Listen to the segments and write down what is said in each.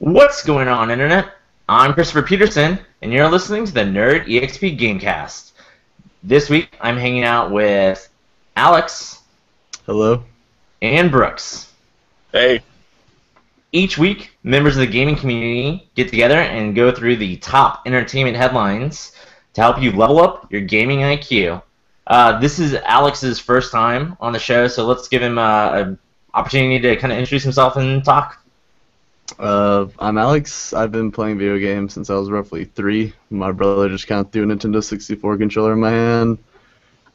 What's going on, Internet? I'm Christopher Peterson, and you're listening to the Nerd EXP Gamecast. This week, I'm hanging out with Alex. Hello. And Brooks. Hey. Each week, members of the gaming community get together and go through the top entertainment headlines to help you level up your gaming IQ. Uh, this is Alex's first time on the show, so let's give him uh, an opportunity to kind of introduce himself and talk. Uh, I'm Alex. I've been playing video games since I was roughly three. My brother just kind of threw a Nintendo 64 controller in my hand.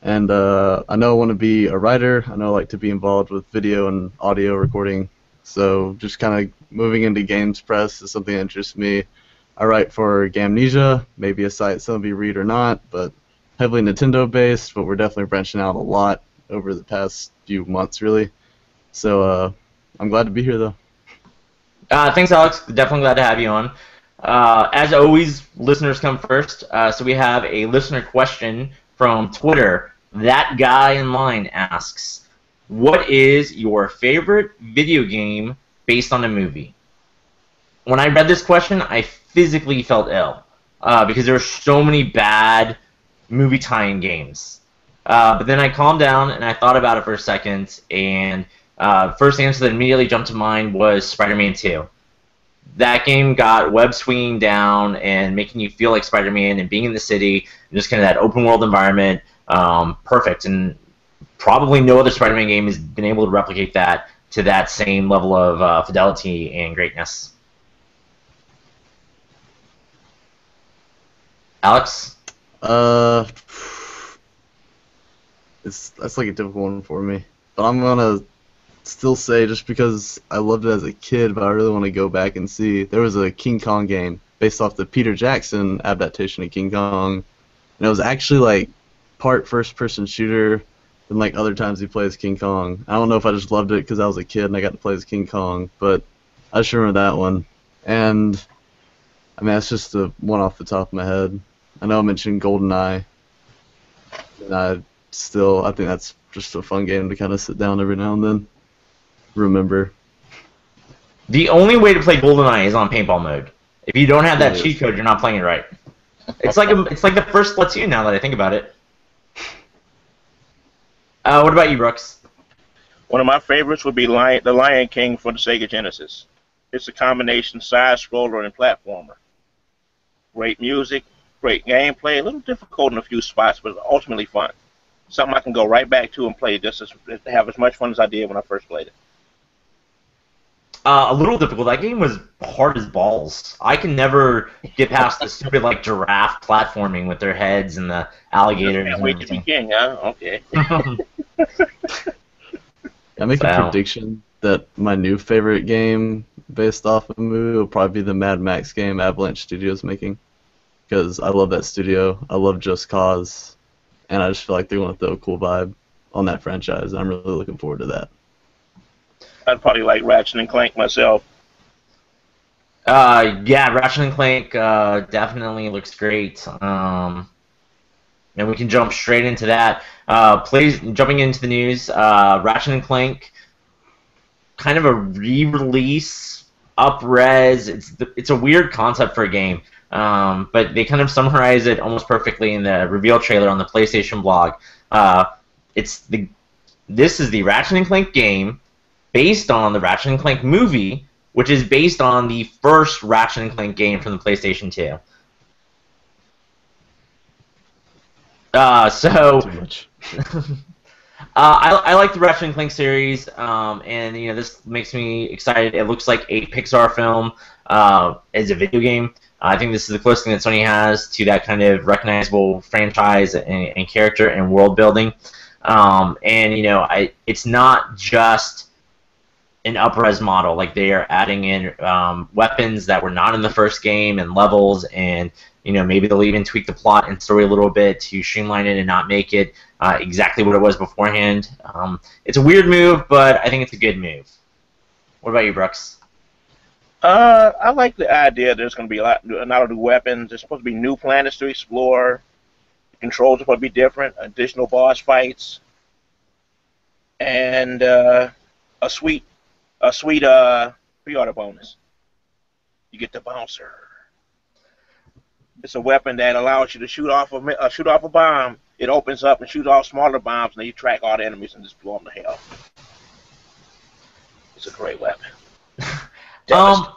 And uh, I know I want to be a writer. I know I like to be involved with video and audio recording. So just kind of moving into games press is something that interests me. I write for Gamnesia, maybe a site some of you read or not, but heavily Nintendo based, but we're definitely branching out a lot over the past few months, really. So uh, I'm glad to be here, though. Uh, thanks, Alex. Definitely glad to have you on. Uh, as always, listeners come first. Uh, so we have a listener question from Twitter. That guy in line asks, "What is your favorite video game based on a movie?" When I read this question, I physically felt ill uh, because there are so many bad movie tie-in games. Uh, but then I calmed down and I thought about it for a second, and uh, first answer that immediately jumped to mind was Spider-Man 2. That game got web swinging down and making you feel like Spider-Man and being in the city and just kind of that open world environment. Um, perfect, and probably no other Spider-Man game has been able to replicate that to that same level of uh, fidelity and greatness. Alex. Uh, it's that's like a difficult one for me, but I'm gonna still say just because I loved it as a kid, but I really want to go back and see. There was a King Kong game based off the Peter Jackson adaptation of King Kong, and it was actually like part first-person shooter than like other times he plays King Kong. I don't know if I just loved it because I was a kid and I got to play as King Kong, but I just remember that one. And I mean, that's just the one off the top of my head. I know I mentioned GoldenEye, and I still I think that's just a fun game to kind of sit down every now and then remember. The only way to play GoldenEye is on paintball mode. If you don't have that cheat code, you're not playing it right. It's like a, it's like the first Splatoon now that I think about it. Uh, what about you, Brooks? One of my favorites would be Lion, The Lion King for the Sega Genesis. It's a combination side scroller and platformer. Great music, great gameplay, a little difficult in a few spots, but ultimately fun. Something I can go right back to and play just as have as much fun as I did when I first played it. Uh, a little difficult. That game was hard as balls. I can never get past the stupid like giraffe platforming with their heads and the alligators. Can't wait to be king, huh? Okay. I make a prediction that my new favorite game based off of a movie will probably be the Mad Max game Avalanche Studios making, because I love that studio. I love Just Cause, and I just feel like they want to throw a cool vibe on that franchise. I'm really looking forward to that. I'd probably like Ratchet and Clank myself. Uh, yeah, Ratchet and Clank uh, definitely looks great. Um, and we can jump straight into that. Uh, plays jumping into the news. Uh, Ratchet and Clank, kind of a re-release, up-res. It's it's a weird concept for a game, um, but they kind of summarize it almost perfectly in the reveal trailer on the PlayStation blog. Uh, it's the this is the Ratchet and Clank game based on the Ratchet and Clank movie, which is based on the first Ratchet and Clank game from the PlayStation 2. Uh, so, uh, I, I like the Ratchet and Clank series, um, and you know this makes me excited. It looks like a Pixar film uh, as a video game. I think this is the closest thing that Sony has to that kind of recognizable franchise and, and character and world building. Um, and you know, I, it's not just an upres model. Like they are adding in um, weapons that were not in the first game and levels, and you know maybe they'll even tweak the plot and story a little bit to streamline it and not make it uh, exactly what it was beforehand. Um, it's a weird move, but I think it's a good move. What about you, Brooks? Uh, I like the idea there's going to be a lot, not of new weapons. There's supposed to be new planets to explore. The controls are supposed to be different. Additional boss fights, and uh, a sweet a sweet uh, pre-order bonus. You get the bouncer. It's a weapon that allows you to shoot off a uh, shoot off a bomb. It opens up and shoots off smaller bombs, and then you track all the enemies and just blow them to hell. It's a great weapon. Um,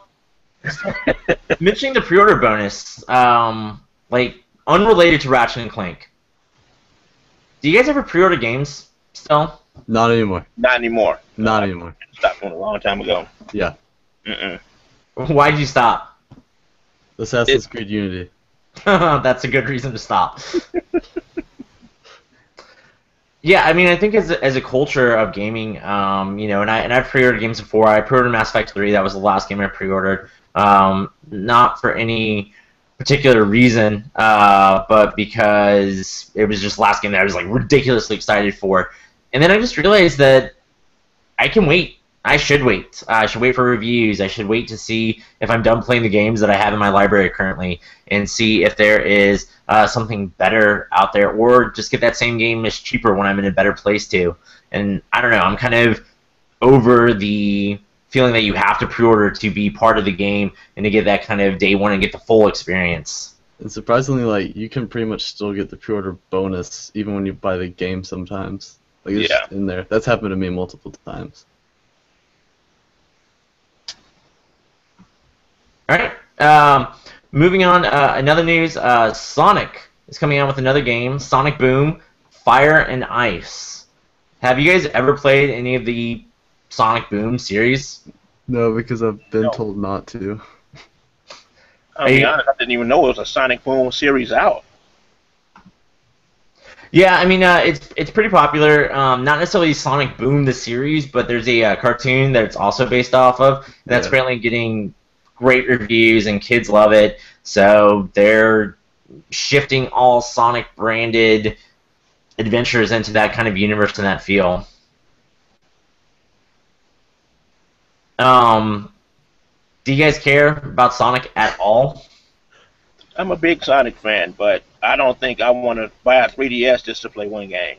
mentioning the pre-order bonus, um, like unrelated to Ratchet and Clank. Do you guys ever pre-order games still? Not anymore. Not anymore. Not anymore. Stopped doing it a long time ago. Yeah. Mm-mm. Why'd you stop? Assassin's Creed Unity. That's a good reason to stop. yeah, I mean, I think as a, as a culture of gaming, um, you know, and I and I've pre-ordered games before. I pre-ordered Mass Effect 3. That was the last game I pre-ordered. Um, not for any particular reason, uh, but because it was just the last game that I was like ridiculously excited for. And then I just realized that I can wait. I should wait. I should wait for reviews. I should wait to see if I'm done playing the games that I have in my library currently, and see if there is uh, something better out there, or just get that same game as cheaper when I'm in a better place too. And I don't know. I'm kind of over the feeling that you have to pre-order to be part of the game and to get that kind of day one and get the full experience. And surprisingly, like you can pretty much still get the pre-order bonus even when you buy the game sometimes. Like it's Yeah. in there. That's happened to me multiple times. All right. Um, moving on. Uh, another news: uh, Sonic is coming out with another game, Sonic Boom: Fire and Ice. Have you guys ever played any of the Sonic Boom series? No, because I've been No. told not to. I'll be honest, I didn't even know it was a Sonic Boom series out. Yeah, I mean, uh, it's it's pretty popular. Um, not necessarily Sonic Boom the series, but there's a uh, cartoon that it's also based off of. And that's Yeah. apparently getting great reviews, and kids love it. So they're shifting all Sonic branded adventures into that kind of universe and that feel. Um, do you guys care about Sonic at all? I'm a big Sonic fan, but I don't think I want to buy a 3DS just to play one game.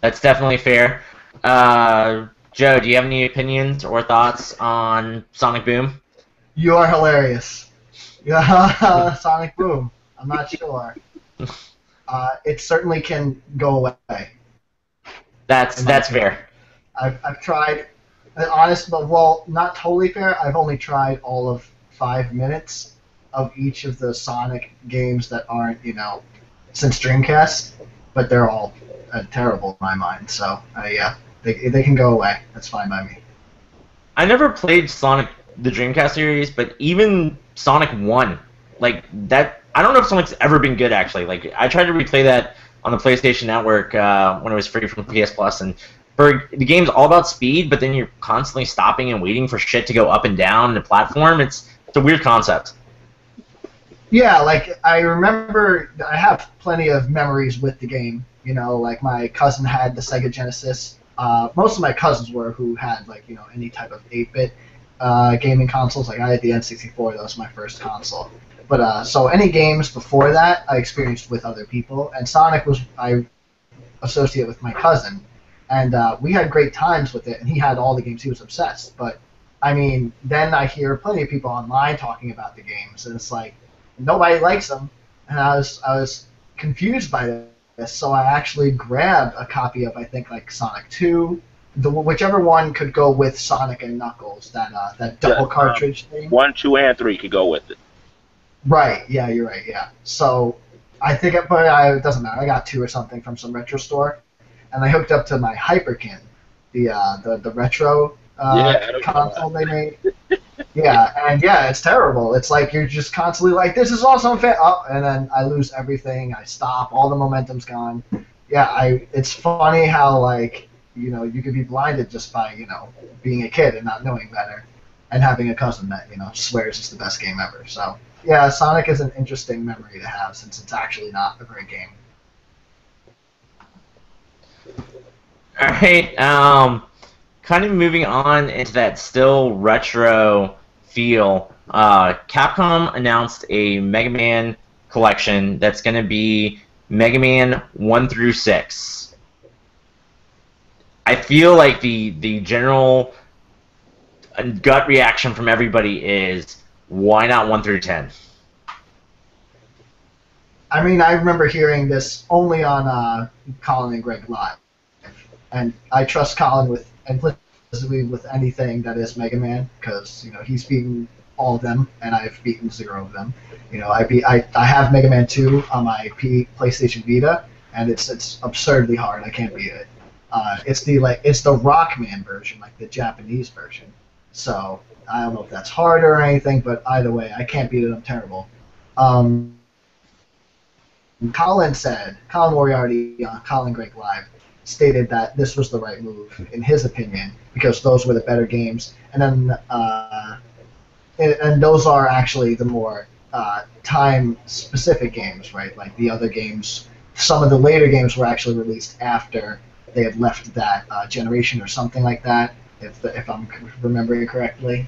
That's definitely fair. Uh, Joe, do you have any opinions or thoughts on Sonic Boom? You are hilarious. Yeah, Sonic Boom. I'm not sure. Uh, it certainly can go away. That's that's fair. I've, I've tried, honest, but well, not totally fair. I've only tried all of five minutes of each of the Sonic games that aren't, you know, since Dreamcast, but they're all uh, terrible in my mind. So, uh, yeah, they, they can go away. That's fine by me. I never played Sonic the Dreamcast series, but even Sonic One, like that, I don't know if Sonic's ever been good actually. Like I tried to replay that on the PlayStation Network uh, when it was free from PS Plus, and the game's all about speed, but then you're constantly stopping and waiting for shit to go up and down the platform. It's it's a weird concept. Yeah, like I remember, I have plenty of memories with the game. You know, like my cousin had the Sega Genesis. Uh, most of my cousins were who had like you know any type of 8-bit uh, gaming consoles. Like I had the N64. That was my first console. But uh, so any games before that, I experienced with other people, and Sonic was I associate with my cousin, and uh, we had great times with it. And he had all the games. He was obsessed. But I mean, then I hear plenty of people online talking about the games, and it's like nobody likes them, and I was I was confused by this, so I actually grabbed a copy of I think like Sonic Two, the whichever one could go with Sonic and Knuckles, that uh, that double Yeah, um, cartridge thing. One, two, and three could go with it. Right? Yeah, you're right. Yeah. So I think, it, but I, it doesn't matter. I got two or something from some retro store, and I hooked up to my Hyperkin, the uh, the the retro uh, Yeah, I don't know console they made. yeah, and yeah, it's terrible. It's like you're just constantly like, "This is awesome!" Oh, and then I lose everything. I stop. All the momentum's gone. Yeah, I. It's funny how like you know you could be blinded just by you know being a kid and not knowing better, and having a cousin that you know swears it's the best game ever. So yeah, Sonic is an interesting memory to have since it's actually not a great game. All right. Um, kind of moving on into that still retro feel. Uh, Capcom announced a Mega Man collection that's going to be Mega Man one through six. I feel like the the general gut reaction from everybody is why not one through ten? I mean, I remember hearing this only on uh, Colin and Greg live, and I trust Colin with implicitly with anything that is Mega Man because you know he's beaten all of them and I've beaten zero of them. You know, I beat I, I have Mega Man 2 on my P, PlayStation Vita, and it's it's absurdly hard. I can't beat it. Uh, it's the like it's the Rockman version, like the Japanese version. So I don't know if that's harder or anything, but either way, I can't beat it. I'm terrible. Um, Colin said, Colin Moriarty on Colin Greg Live stated that this was the right move in his opinion because those were the better games, and then uh, and, and those are actually the more uh, time-specific games, right? Like the other games, some of the later games were actually released after they had left that uh, generation or something like that. If if I'm remembering correctly,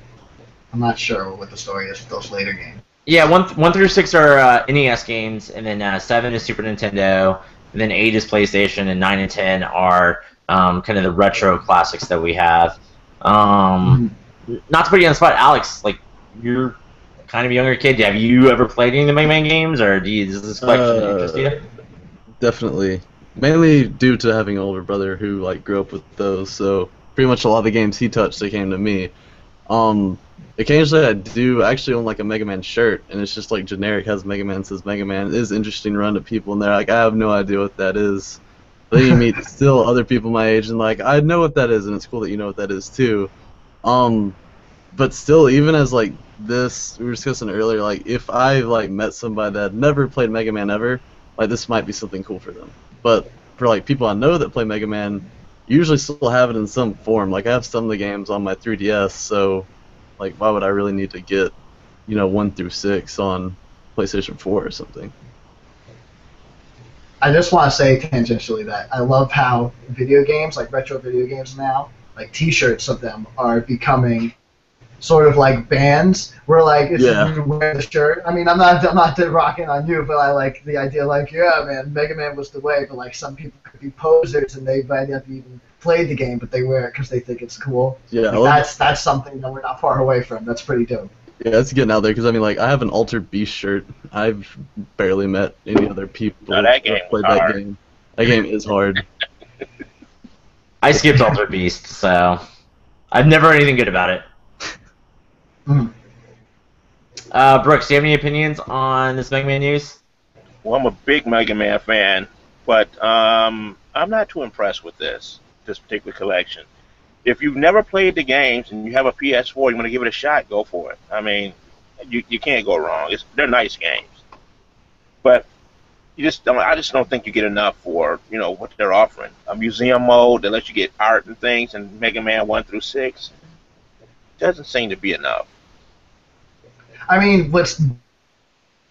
I'm not sure what the story is with those later games. Yeah, one one through six are uh, NES games, and then uh, seven is Super Nintendo, and then eight is PlayStation, and nine and ten are um, kind of the retro classics that we have. Um, mm-hmm. Not to put you on the spot, Alex. Like you're kind of a younger kid. Have you ever played any of the Mega Man games, or do you, does this collection uh, interest you? Definitely, mainly due to having an older brother who like grew up with those. So pretty much a lot of the games he touched, they came to me. Um, occasionally I do actually own like a Mega Man shirt, and it's just like generic has Mega Man says Mega Man. It is interesting to run to people, and they're like, I have no idea what that is. then you meet still other people my age, and like I know what that is, and it's cool that you know what that is too. Um, but still, even as like this, we were discussing earlier, like if I like met somebody that never played Mega Man ever, like this might be something cool for them. But for like people I know that play Mega Man, usually still have it in some form. Like I have some of the games on my 3DS, so like why would I really need to get, you know, one through six on PlayStation 4 or something? I just want to say tangentially that I love how video games, like retro video games now, like T-shirts of them are becoming sort of like bands where like it's yeah. you wear the shirt. I mean, I'm not I'm not rocking on you, but I like the idea. Like, yeah, man, Mega Man was the way. But like, some people could be posers and they might not even played the game, but they wear it because they think it's cool. Yeah, like, that's that's something that we're not far away from. That's pretty dope. Yeah, that's getting out there because I mean, like, I have an Altered Beast shirt. I've barely met any other people no, that game played that game. That game is hard. I skipped Altered Beast, so I've never heard anything good about it. Mm. Uh, Brooks, do you have any opinions on this Mega Man news? Well, I'm a big Mega Man fan, but um, I'm not too impressed with this this particular collection. If you've never played the games and you have a PS4, you want to give it a shot, go for it. I mean, you you can't go wrong. It's they're nice games, but you just don't. I just don't think you get enough for you know what they're offering. A museum mode that lets you get art and things, and Mega Man one through six doesn't seem to be enough. I mean, what's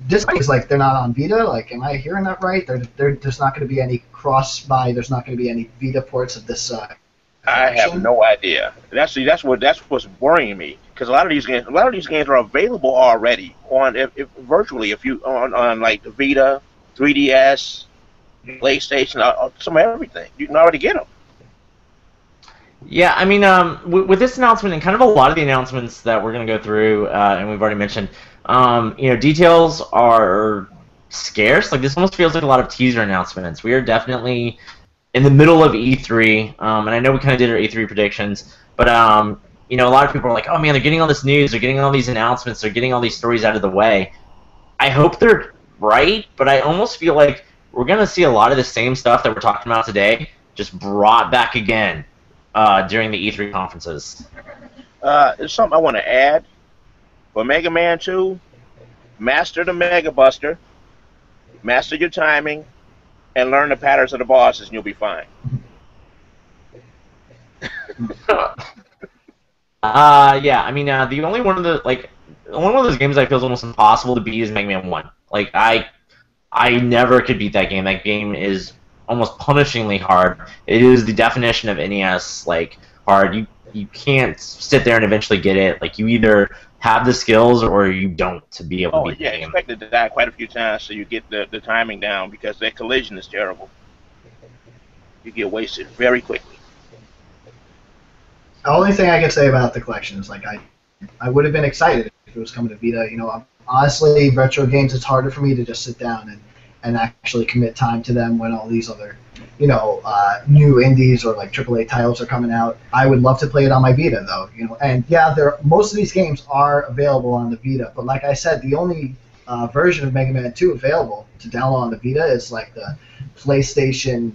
this is like they're not on Vita. Like, am I hearing that right? There, there's not going to be any cross buy. There's not going to be any Vita ports of this. Uh, I have no idea. That's that's what that's what's worrying me because a lot of these games, a lot of these games are available already on if, if virtually if you on on like the Vita, 3DS, PlayStation, uh, uh, some everything. You can already get them. Yeah, I mean, um, with, this announcement and kind of a lot of the announcements that we're going to go through, uh, and we've already mentioned, um, you know, details are scarce. Like this almost feels like a lot of teaser announcements. We are definitely in the middle of E3, um, and I know we kind of did our E3 predictions, but um, you know, a lot of people are like, "Oh man, they're getting all this news, they're getting all these announcements, they're getting all these stories out of the way." I hope they're right, but I almost feel like we're gonna see a lot of the same stuff that we're talking about today just brought back again uh, during the E3 conferences. Uh, there's something I want to add. For Mega Man 2, master the Mega Buster, master your timing, and learn the patterns of the bosses, and you'll be fine. uh, yeah, I mean, uh, the only one of the, like, one of those games I feel is almost impossible to beat is Mega Man 1. Like, I, I never could beat that game. That game is almost punishingly hard. It is the definition of NES like hard. You you can't sit there and eventually get it. Like you either have the skills or you don't to be able oh, to beat yeah, the game. expected to die quite a few times so you get the, the timing down because that collision is terrible. You get wasted very quickly. the only thing I can say about the collection is like I, I would have been excited if it was coming to Vita. You know, honestly, retro games it's harder for me to just sit down and, and actually commit time to them when all these other, you know, uh, new indies or like AAA titles are coming out. I would love to play it on my Vita though. You know, and yeah, there most of these games are available on the Vita, but like I said, the only uh, version of Mega Man 2 available to download on the Vita is like the PlayStation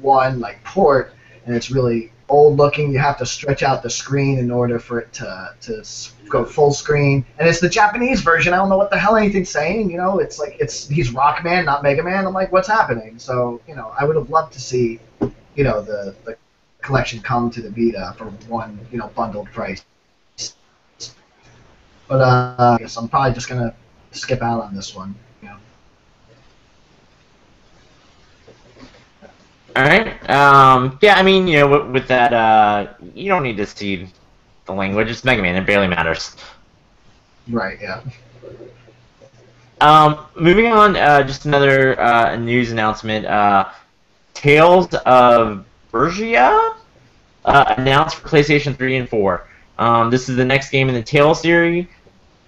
One like port, and it's really old looking. You have to stretch out the screen in order for it to to go full screen. And it's the Japanese version. I don't know what the hell anything's saying. You know, it's like it's he's Rockman, not Mega Man. I'm like, what's happening? So you know, I would have loved to see, you know, the the collection come to the Vita for one you know bundled price. But uh, I guess I'm probably just gonna skip out on this one. All right. Um, yeah, I mean, you know, with, with that, uh, you don't need to see the language. It's Mega Man. It barely matters. Right. Yeah. Um, moving on, uh, just another uh, news announcement. Uh, Tales of Berseria uh, announced for PlayStation 3 and 4. Um, this is the next game in the Tales series.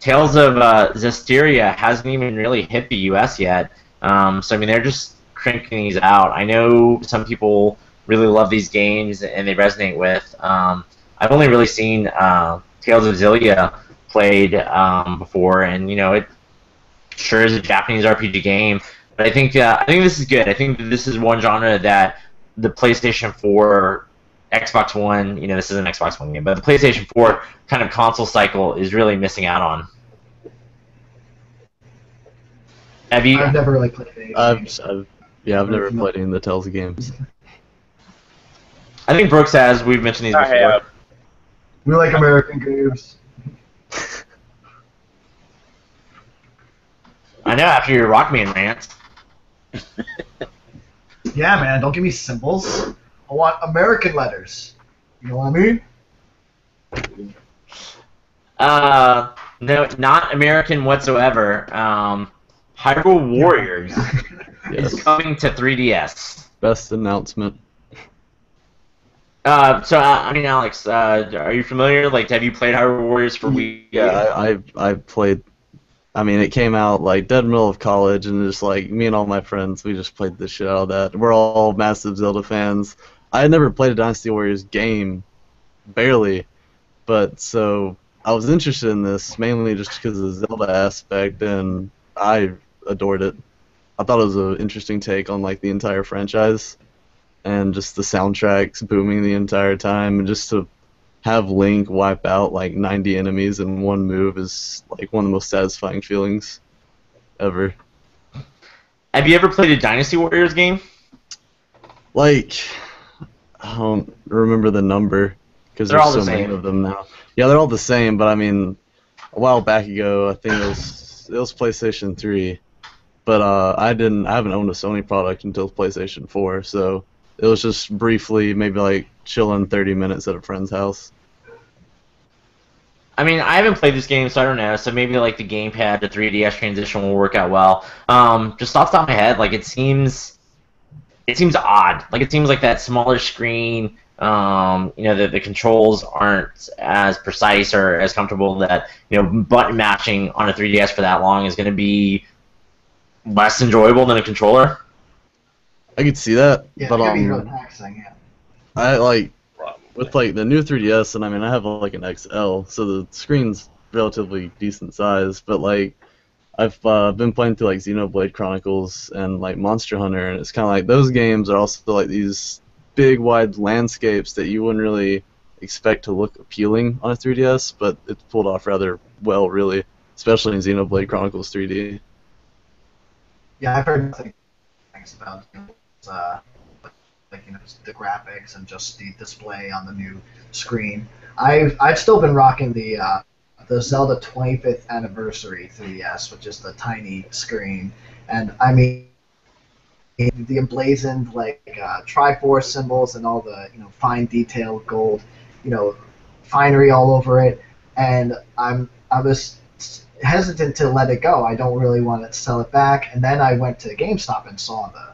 Tales of uh, Zestiria hasn't even really hit the US yet. Um, so, I mean, they're just cranking these out. I know some people really love these games and they resonate with. Um, I've only really seen uh, Tales of Xillia played um, before, and you know it sure is a Japanese RPG game. But I think uh, I think this is good. I think this is one genre that the PlayStation 4, Xbox One, you know, this is an Xbox One game, but the PlayStation 4 kind of console cycle is really missing out on. Have you? I've never really played any I've, games. I've yeah, I've never played any of the Tales games. I think Brooks has. We've mentioned these I before. have. We like American games. I know after your Rockman rant. Yeah, man. Don't give me symbols. I want American letters. You know what I mean? Uh, no, not American whatsoever. Um, Hyrule Warriors Yes. is coming to 3DS. Best announcement. Uh, so uh, I mean, Alex, uh, are you familiar? Like, have you played Hyrule Warriors for Wii? Yeah, I, I I played. I mean, it came out like dead middle of college, and just like me and all my friends, we just played the shit out of that. We're all massive Zelda fans. I had never played a Dynasty Warriors game, barely, but so I was interested in this mainly just because of the Zelda aspect, and I adored it. I thought it was an interesting take on like the entire franchise, and just the soundtracks booming the entire time, and just to have Link wipe out like 90 enemies in one move is like one of the most satisfying feelings ever. Have you ever played a Dynasty Warriors game? Like, I don't remember the number because They're there's all the so many same. of them now. Yeah, they're all the same, but I mean, a while back ago, I think it was it was PlayStation 3, but uh, I didn't, I haven't owned a Sony product until PlayStation 4, so it was just briefly, maybe like chilling 30 minutes at a friend's house. I mean, I haven't played this game, so I don't know. So maybe like the gamepad to 3DS transition will work out well. Um, just off the top of my head, like it seems, it seems odd. Like it seems like that smaller screen. Um, you know, the, the controls aren't as precise or as comfortable. That you know, button matching on a 3DS for that long is going to be less enjoyable than a controller. I could see that, Yeah, but it could um, be real taxing. Yeah. I like Probably. with like the new 3DS, and I mean I have like an XL, so the screen's relatively decent size. But like I've uh, been playing through like Xenoblade Chronicles and like Monster Hunter, and it's kind of like those games are also like these big wide landscapes that you wouldn't really expect to look appealing on a 3DS, but it's pulled off rather well, really, especially in Xenoblade Chronicles 3D. Yeah, I've heard nothing things about uh, like you know the graphics and just the display on the new screen. I've I've still been rocking the uh, the Zelda 25th anniversary 3DS, which is the tiny screen, and I mean the emblazoned like uh, Triforce symbols and all the you know fine detailed gold, you know, finery all over it, and I'm I was hesitant to let it go. I don't really want to sell it back. And then I went to GameStop and saw the,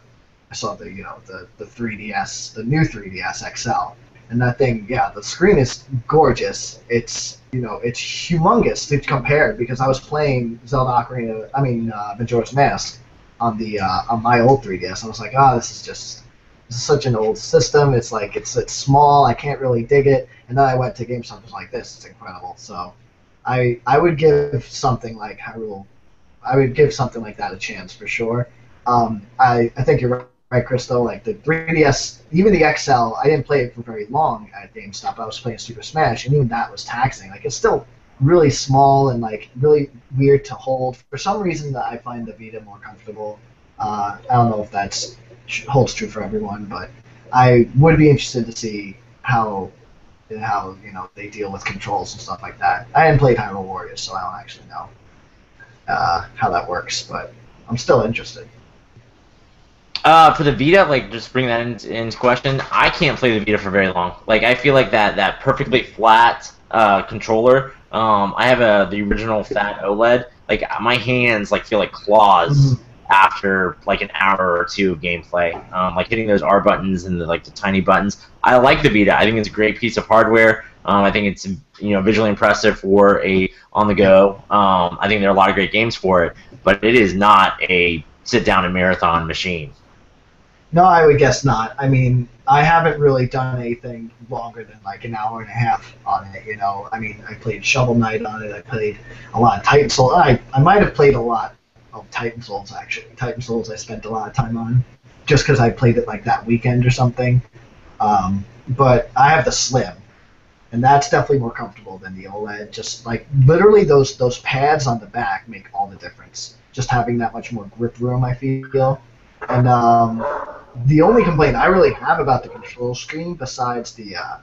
I saw the you know the the 3DS, the new 3DS XL, And that thing, yeah, the screen is gorgeous. It's you know it's humongous to compare because I was playing Zelda Ocarina, I mean uh, Majora's Mask on the uh, on my old 3DS. I was like, oh, this is just this is such an old system. It's like it's it's small. I can't really dig it. And then I went to GameStop. and was like, this is incredible. So I I would give something like Hyrule, I would give something like that a chance for sure. Um, I I think you're right, Crystal. Like the 3DS, even the XL, I didn't play it for very long at GameStop. I was playing Super Smash, and even that was taxing. Like it's still really small and like really weird to hold. For some reason, that I find the Vita more comfortable. Uh, I don't know if that's holds true for everyone, but I would be interested to see how how you know they deal with controls and stuff like that. I haven't played Hyrule Warriors, so I don't actually know uh, how that works, but I'm still interested. Uh, for the Vita, like just bring that into, into question. I can't play the Vita for very long. Like I feel like that that perfectly flat uh, controller. Um, I have a the original fat OLED. Like my hands like feel like claws mm-hmm. After like an hour or two of gameplay. Um, like hitting those R buttons and the, like the tiny buttons. I like the Vita. I think it's a great piece of hardware. Um, I think it's you know visually impressive for a on the go. Um, I think there are a lot of great games for it, but it is not a sit down and marathon machine. No, I would guess not. I mean, I haven't really done anything longer than like an hour and a half on it. You know, I mean, I played Shovel Knight on it. I played a lot of Titan Souls. I I might have played a lot Titan Souls actually. Titan Souls I spent a lot of time on, just because I played it like that weekend or something. Um, but I have the Slim, and that's definitely more comfortable than the OLED. Just like literally those those pads on the back make all the difference. Just having that much more grip room, I feel. And um, the only complaint I really have about the control screen, besides the uh,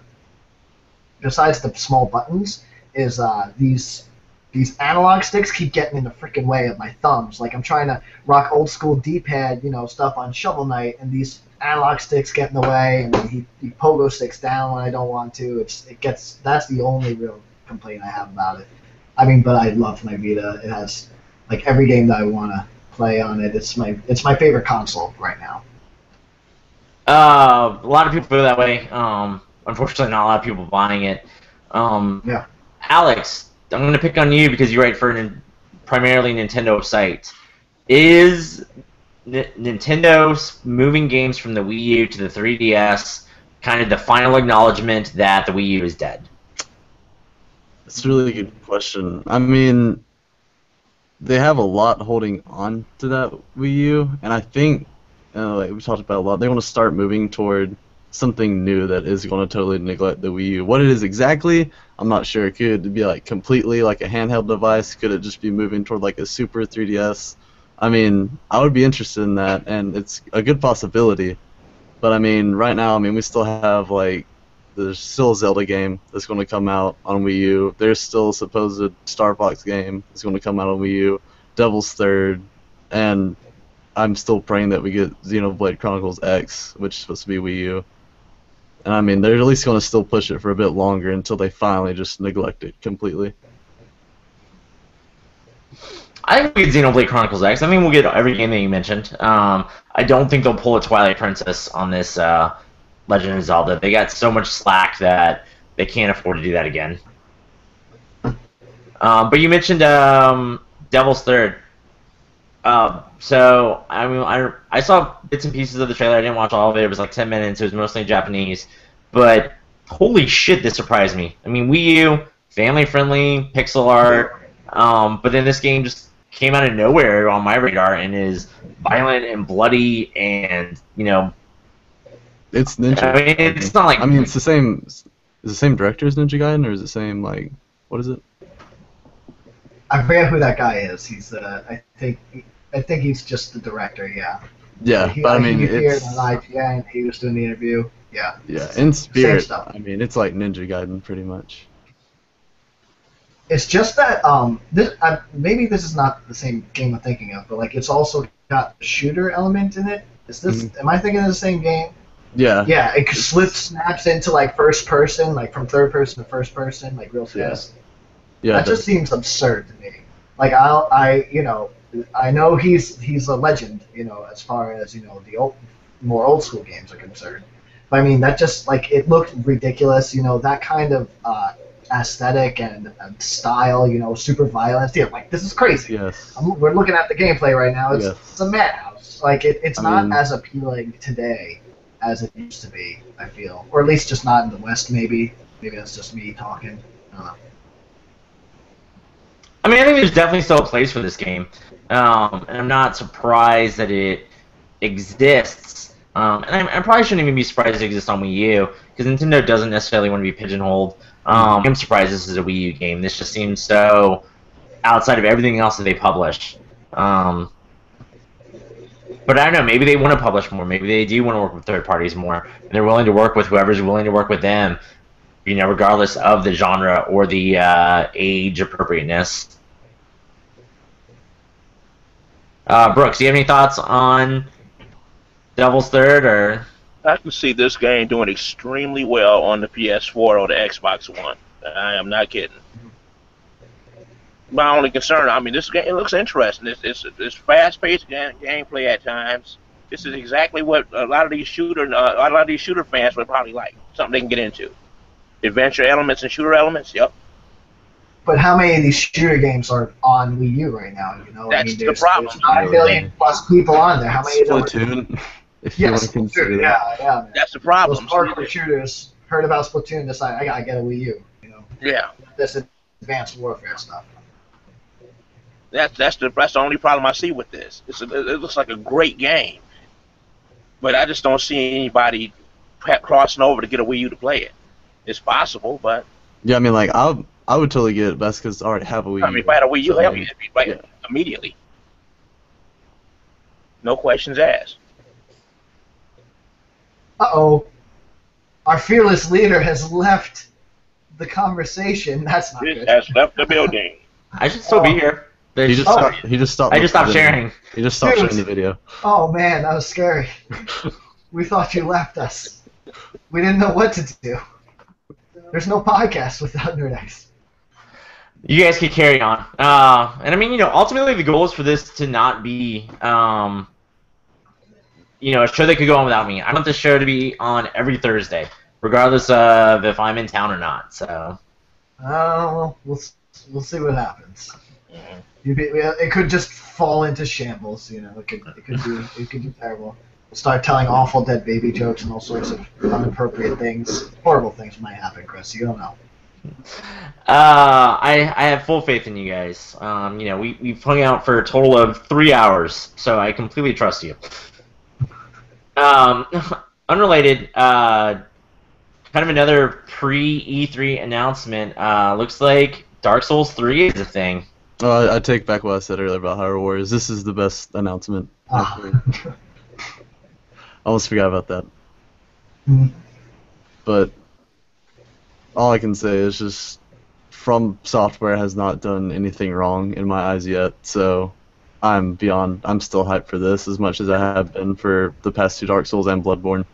besides the small buttons, is uh, these these analog sticks keep getting in the freaking way of my thumbs. Like I'm trying to rock old school D-pad, you know, stuff on Shovel Knight, and these analog sticks get in the way, and he, he pogo sticks down when I don't want to. It's it gets that's the only real complaint I have about it. I mean, but I love my Vita. It has like every game that I want to play on it. It's my it's my favorite console right now. Uh, a lot of people feel that way. Um, unfortunately, not a lot of people buying it. Um, yeah. Alex, I'm going to pick on you because you write for primarily Nintendo site. Is N- Nintendo moving games from the Wii U to the 3DS kind of the final acknowledgement that the Wii U is dead? That's a really good question. I mean, they have a lot holding on to that Wii U, and I think uh, like we talked about a lot. They want to start moving toward something new that is going to totally neglect the Wii U. What it is exactly, I'm not sure. It could it be like completely like a handheld device? Could it just be moving toward like a Super 3DS? I mean, I would be interested in that, and it's a good possibility. But I mean, right now, I mean, we still have like there's still a Zelda game that's going to come out on Wii U. There's still a supposed Star Fox game that's going to come out on Wii U. Devil's Third, and I'm still praying that we get Xenoblade Chronicles X, which is supposed to be Wii U. And I mean, they're at least going to still push it for a bit longer until they finally just neglect it completely. I think we get Xenoblade Chronicles X. I mean, we'll get every game that you mentioned. Um, I don't think they'll pull a Twilight Princess on this uh, Legend of Zelda. They got so much slack that they can't afford to do that again. Um, but you mentioned um, Devil's Third. Uh, so I mean, I, I saw bits and pieces of the trailer. I didn't watch all of it. It was like 10 minutes. It was mostly Japanese, but holy shit, this surprised me. I mean, Wii U, family friendly, pixel art, um, but then this game just came out of nowhere on my radar and is violent and bloody and you know. It's Ninja. I mean, it's not like. I mean, it's the same. Is the same director as Ninja Gaiden, or is it the same like? What is it? I forget who that guy is. He's uh, I think I think he's just the director. Yeah. Yeah, he, but I mean, he it's on IGN. He was doing the interview. Yeah. yeah, in spirit. stuff. I mean, it's like Ninja Gaiden pretty much. It's just that um, this uh, maybe this is not the same game I'm thinking of, but like it's also got a shooter element in it. Is this? Am I thinking of the same game? Yeah. Yeah, it slips snaps into like first person, like from third person to first person, like real Yeah. fast. Yeah. that just seems absurd to me. Like I'll, I, you know, I know he's he's a legend, you know, as far as you know the old, more old school games are concerned. But I mean, that just like it looked ridiculous. You know, that kind of uh, aesthetic and, and style. You know, super violence. Yeah, like this is crazy. Yes. I'm, we're looking at the gameplay right now. It's, Yes. it's a madhouse. Like it, it's I not mean- as appealing today as it used to be. I feel, or at least just not in the West. Maybe, maybe that's just me talking. I don't know. I mean, I think there's definitely still a place for this game, um, and I'm not surprised that it exists. Um, and I, I probably shouldn't even be surprised it exists on Wii U because Nintendo doesn't necessarily want to be pigeonholed. Um, I'm surprised this is a Wii U game. This just seems so outside of everything else that they publish. Um, but I don't know. Maybe they want to publish more. Maybe they do want to work with third parties more, and they're willing to work with whoever's willing to work with them. You know, regardless of the genre or the uh, age appropriateness. Uh, Brooks, do you have any thoughts on Devil's Third or? I can see this game doing extremely well on the PS4 or the Xbox One. I am not kidding. My only concern, I mean, this game it looks interesting. It's it's, it's fast-paced game, gameplay at times. This is exactly what a lot of these shooter uh, a lot of these shooter fans would probably like. Something they can get into. Adventure elements and shooter elements. Yep. But how many of these shooter games are on Wii U right now? You know, I mean, the there's, problem. there's nine million plus people on there. How many of them? Are, Splatoon. If you want yes, to consider Splatoon, that. yeah, yeah. Man. That's the problem. Those problem. hardcore shooters heard about Splatoon, decide I gotta get a Wii U. You know, Yeah. this advanced warfare stuff. That's that's the that's the only problem I see with this. It's a, it looks like a great game, but I just don't see anybody crossing over to get a Wii U to play it. It's possible, but Yeah, I mean, like I, would- I would totally get it. That's because I already have a Wii. I mean, U. if I had a Wii U, So, hell, yeah, it'd be right yeah. immediately. No questions asked. Uh oh, our fearless leader has left the conversation. That's not This good. has left the building. I should still be here. He just Oh. stopped, he just stopped. I just stopped sharing. He just stopped Dude. sharing the video. Oh man, that was scary. we thought you left us. We didn't know what to do. There's no podcast without Nerdice. You guys can carry on. Uh, and I mean, you know, ultimately the goal is for this to not be, um, you know, a show that could go on without me. I want this show to be on every Thursday, regardless of if I'm in town or not. So, Oh, we'll we'll see what happens. Be, it could just fall into shambles. You know, it could it could be it could be terrible. We'll start telling awful dead baby jokes and all sorts of inappropriate things. Horrible things might happen, Chris. You don't know. Uh, I I have full faith in you guys. Um, you know, we we've hung out for a total of three hours, so I completely trust you. Um, unrelated, uh, kind of another pre E3 announcement. Uh, looks like Dark Souls 3 is a thing. Uh, I take back what I said earlier about Hyrule Warriors. This is the best announcement. Ah. I almost forgot about that. Hmm. But all I can say is just From Software has not done anything wrong in my eyes yet. So I'm beyond. I'm still hyped for this as much as I have been for the past two Dark Souls and Bloodborne.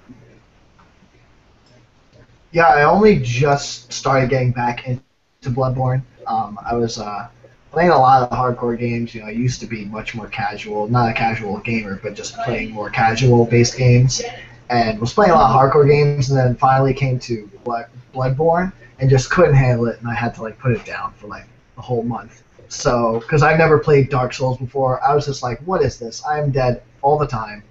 Yeah, I only just started getting back into Bloodborne. Um, I was uh, playing a lot of hardcore games. You know, I used to be much more casual, not a casual gamer, but just playing more casual-based games, and was playing a lot of hardcore games. And then finally came to Blood, Bloodborne, and just couldn't handle it, and I had to like put it down for like a whole month. So, because I've never played Dark Souls before, I was just like, "What is this? I am dead all the time,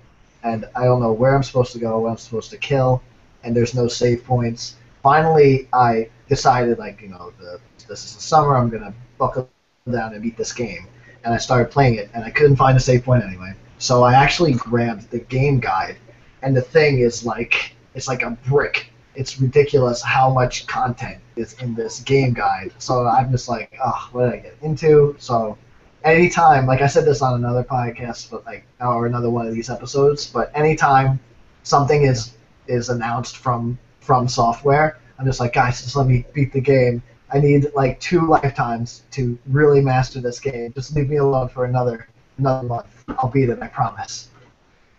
and I don't know where I'm supposed to go, what I'm supposed to kill." and there's no save points. Finally, I decided, like, you know, the, this is the summer, I'm going to buckle down and beat this game. And I started playing it, and I couldn't find a save point anyway. So I actually grabbed the game guide, and the thing is like, it's like a brick. It's ridiculous how much content is in this game guide. So I'm just like, oh, what did I get into? So anytime, like I said this on another podcast, but like, or another one of these episodes, but anytime something is is announced from From Software. I'm just like, guys, just let me beat the game. I need like two lifetimes to really master this game. Just leave me alone for another another month. I'll beat it, I promise.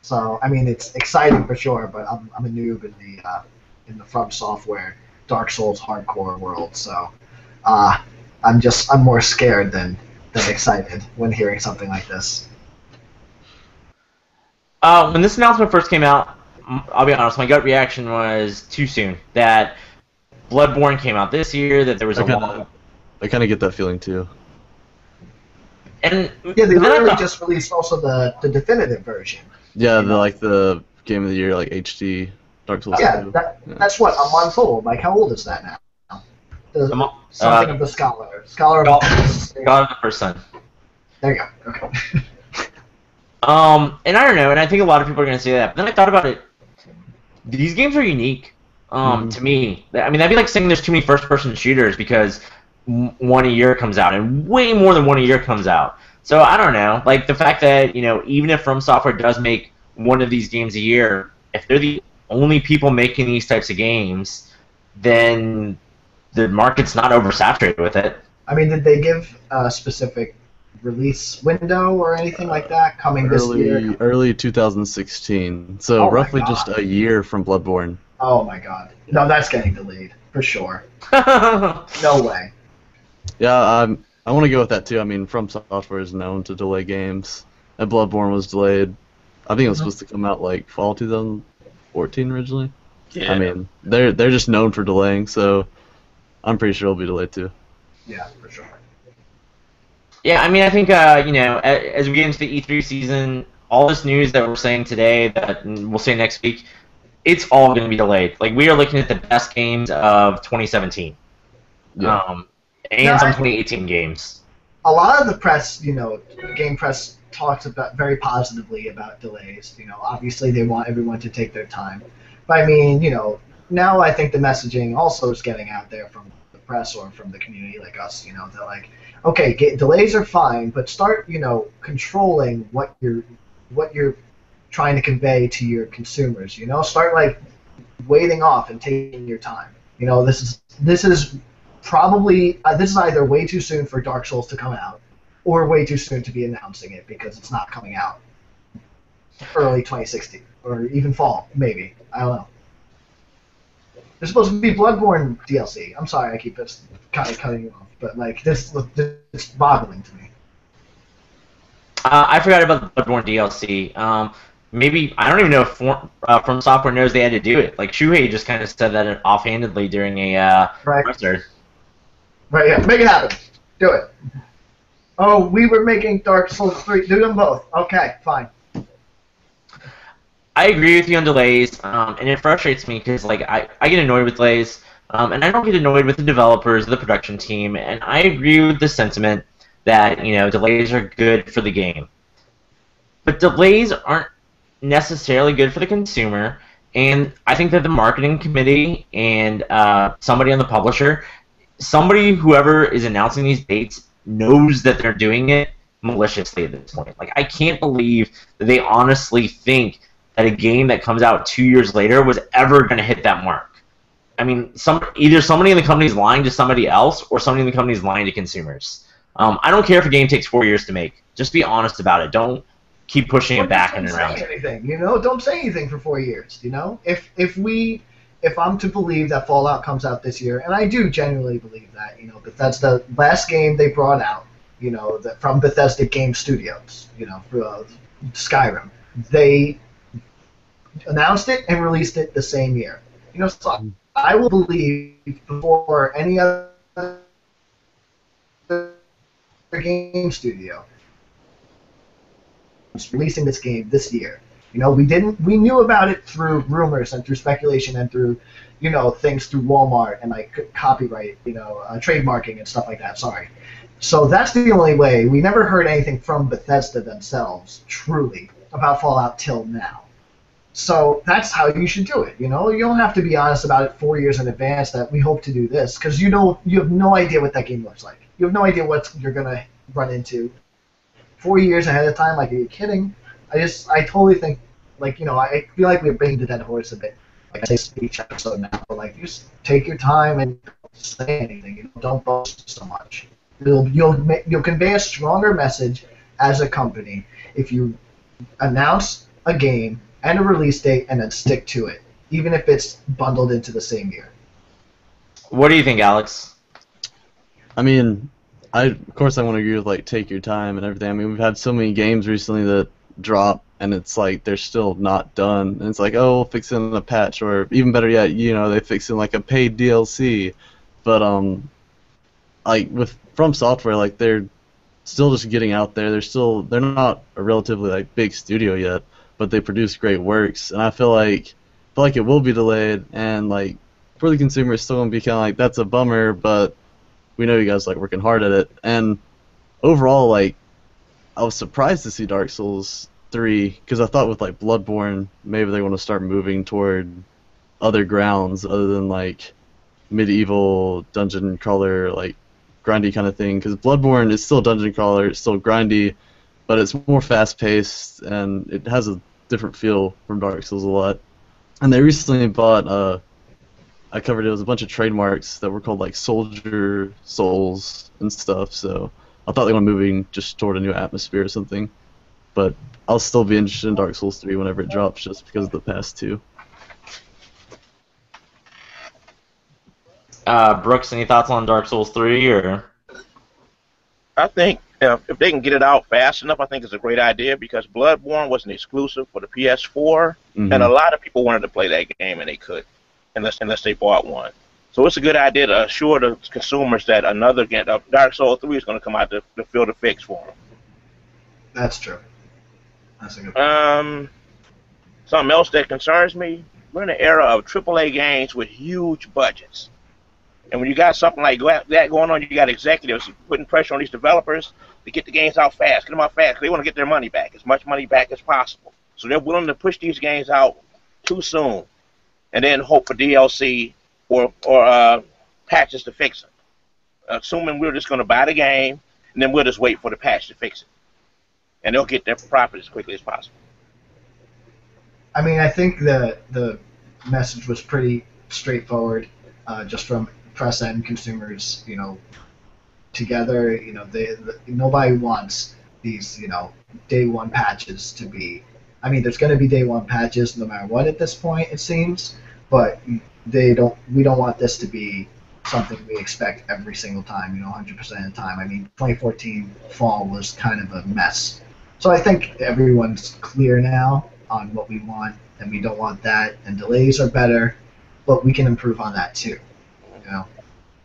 So I mean, it's exciting for sure, but I'm, I'm a noob in the uh, in the From Software Dark Souls hardcore world. So uh, I'm just I'm more scared than than excited when hearing something like this. Uh, when this announcement first came out, I'll be honest. My gut reaction was too soon. That Bloodborne came out this year. That there was a I kinda- long I kind of get that feeling too. and Yeah, they literally thought- just released also the, the definitive version. Yeah, the like the game of the year, like HD Dark Souls. Yeah, that, Yeah. that's what a month old. Like, how old is that now? The, something uh, of the scholar, scholar. God, Of, God of the First Son. there you go. Okay. Um, and I don't know, and I think a lot of people are going to say that. But then I thought about it. These games are unique. Um, Mhm. to me, I mean, that'd be like saying there's too many first-person shooters because w- one a year comes out, and way more than one a year comes out. So I don't know, like the fact that you know, even if From Software does make one of these games a year, if they're the only people making these types of games, then the market's not oversaturated with it. I mean, did they give a specific release window or anything like that coming this year? early early 2016. So Oh roughly just a year from Bloodborne. Oh my god. No, that's getting delayed for sure. No way. Yeah, I'm, I want to go with that too. I mean, From Software is known to delay games, and Bloodborne was delayed. I think it was Mhm. supposed to come out like fall 2014 originally. Yeah. I mean, they're they're just known for delaying, so I'm pretty sure it'll be delayed too. Yeah, for sure. Yeah, I mean, I think uh, you know, as we get into the E3 season, all this news that we're saying today, that we'll say next week, it's all going to be delayed. Like we are looking at the best games of 2017, Yeah. um, and No, some I- 2018 games. a lot of the press, you know, game press talks about very positively about delays. You know, obviously they want everyone to take their time. But I mean, you know, now I think the messaging also is getting out there from the press or from the community like us. You know, they're like, okay, get, delays are fine, but start, you know, controlling what you're what you're trying to convey to your consumers. You know, start like waiting off and taking your time. You know, this is this is probably uh, this is either way too soon for Dark Souls to come out, or way too soon to be announcing it because it's not coming out early 2016 or even fall maybe. I don't know. There's supposed to be Bloodborne DLC. I'm sorry, I keep this kind of cutting you off, but like this, this it's boggling to me. Uh, I forgot about the Bloodborne DLC. Um, maybe I don't even know if for, uh, From Software knows they had to do it. Like Shuhei just kind of said that offhandedly during a uh, Right. presser. Right. Yeah. Make it happen. Do it. Oh, we were making Dark Souls 3. Do them both. Okay, fine. I agree with you on delays, um, and it frustrates me because like I, I get annoyed with delays, um, and I don't get annoyed with the developers, the production team, and I agree with the sentiment that you know delays are good for the game, but delays aren't necessarily good for the consumer, and I think that the marketing committee and uh, somebody on the publisher, somebody whoever is announcing these dates knows that they're doing it maliciously at this point. Like I can't believe that they honestly think that a game that comes out two years later was ever going to hit that mark. I mean, some either somebody in the company is lying to somebody else, or somebody in the company is lying to consumers. Um, I don't care if a game takes four years to make. Just be honest about it. Don't keep pushing Or it back and around. Anything, you know, don't say anything for four years. You know, if if we if I'm to believe that Fallout comes out this year, and I do genuinely believe that, you know, Bethesda the last game they brought out, you know, that from Bethesda Game Studios, you know, for, uh, Skyrim, they announced it and released it the same year. You know, so I will believe before any other game studio releasing this game this year. You know, we didn't we knew about it through rumors and through speculation and through, you know, things through Walmart and like copyright, you know, uh, trademarking and stuff like that. Sorry. So that's the only way. We never heard anything from Bethesda themselves, truly, about Fallout till now. So that's how you should do it. You know, you don't have to be honest about it four years in advance that we hope to do this because you know you have no idea what that game looks like. You have no idea what you're gonna run into. Four years ahead of time, like, are you kidding? I just, I totally think, like, you know, I feel like we're banging the dead horse a bit. Like I say each episode now, but like, just take your time and don't say anything. You know, don't boast so much. You'll you'll you'll convey a stronger message as a company if you announce a game and a release date and then stick to it, even if it's bundled into the same year. What do you think, Alex? I mean, I of course I want to agree with like take your time and everything. I mean, we've had so many games recently that drop and it's like they're still not done. And it's like, oh, we'll fix it in a patch, or even better yet, you know, they fix in like a paid DLC. But um, like with From Software, like they're still just getting out there. They're still they're not a relatively like big studio yet, but they produce great works, and I feel like I feel like it will be delayed, and like for the consumer, it's still gonna be kind of like that's a bummer, but we know you guys like working hard at it, and overall, like I was surprised to see Dark Souls three because I thought with like Bloodborne maybe they want to start moving toward other grounds other than like medieval dungeon crawler like grindy kind of thing. Because Bloodborne is still dungeon crawler it's still grindy but it's more fast paced and it has a different feel from Dark Souls a lot. And they recently bought uh I covered it was a bunch of trademarks that were called like Soldier Souls and stuff so I thought they were moving just toward a new atmosphere or something but I'll still be interested in Dark Souls 3 whenever it drops, just because of the past two. Uh, Brooks, any thoughts on Dark Souls 3 or? I think if, if they can get it out fast enough, I think it's a great idea because Bloodborne was an exclusive for the PS4, Mhm. and a lot of people wanted to play that game and they could, unless unless they bought one. So it's a good idea to assure the consumers that another game, uh, Dark Souls 3 is going to come out to, to fill the fix for them. That's true. Um, something else that concerns me: we're in an era of AAA games with huge budgets, and when you got something like that going on, you got executives putting pressure on these developers to get the games out fast, get them out fast. They want to get their money back, as much money back as possible. So they're willing to push these games out too soon, and then hope for DLC or or uh, patches to fix them. Assuming we're just going to buy the game, and then we'll just wait for the patch to fix it, and they'll get their profit as quickly as possible. I mean, I think the the message was pretty straightforward, uh, just from press and consumers. You know, together. You know, they, the, nobody wants these you know day one patches to be. I mean, there's going to be day one patches no matter what at this point. It seems, but they don't. We don't want this to be something we expect every single time. You know, 100% of the time. I mean, 2014 fall was kind of a mess. So I think everyone's clear now on what we want, and we don't want that. And delays are better, but we can improve on that too. You know,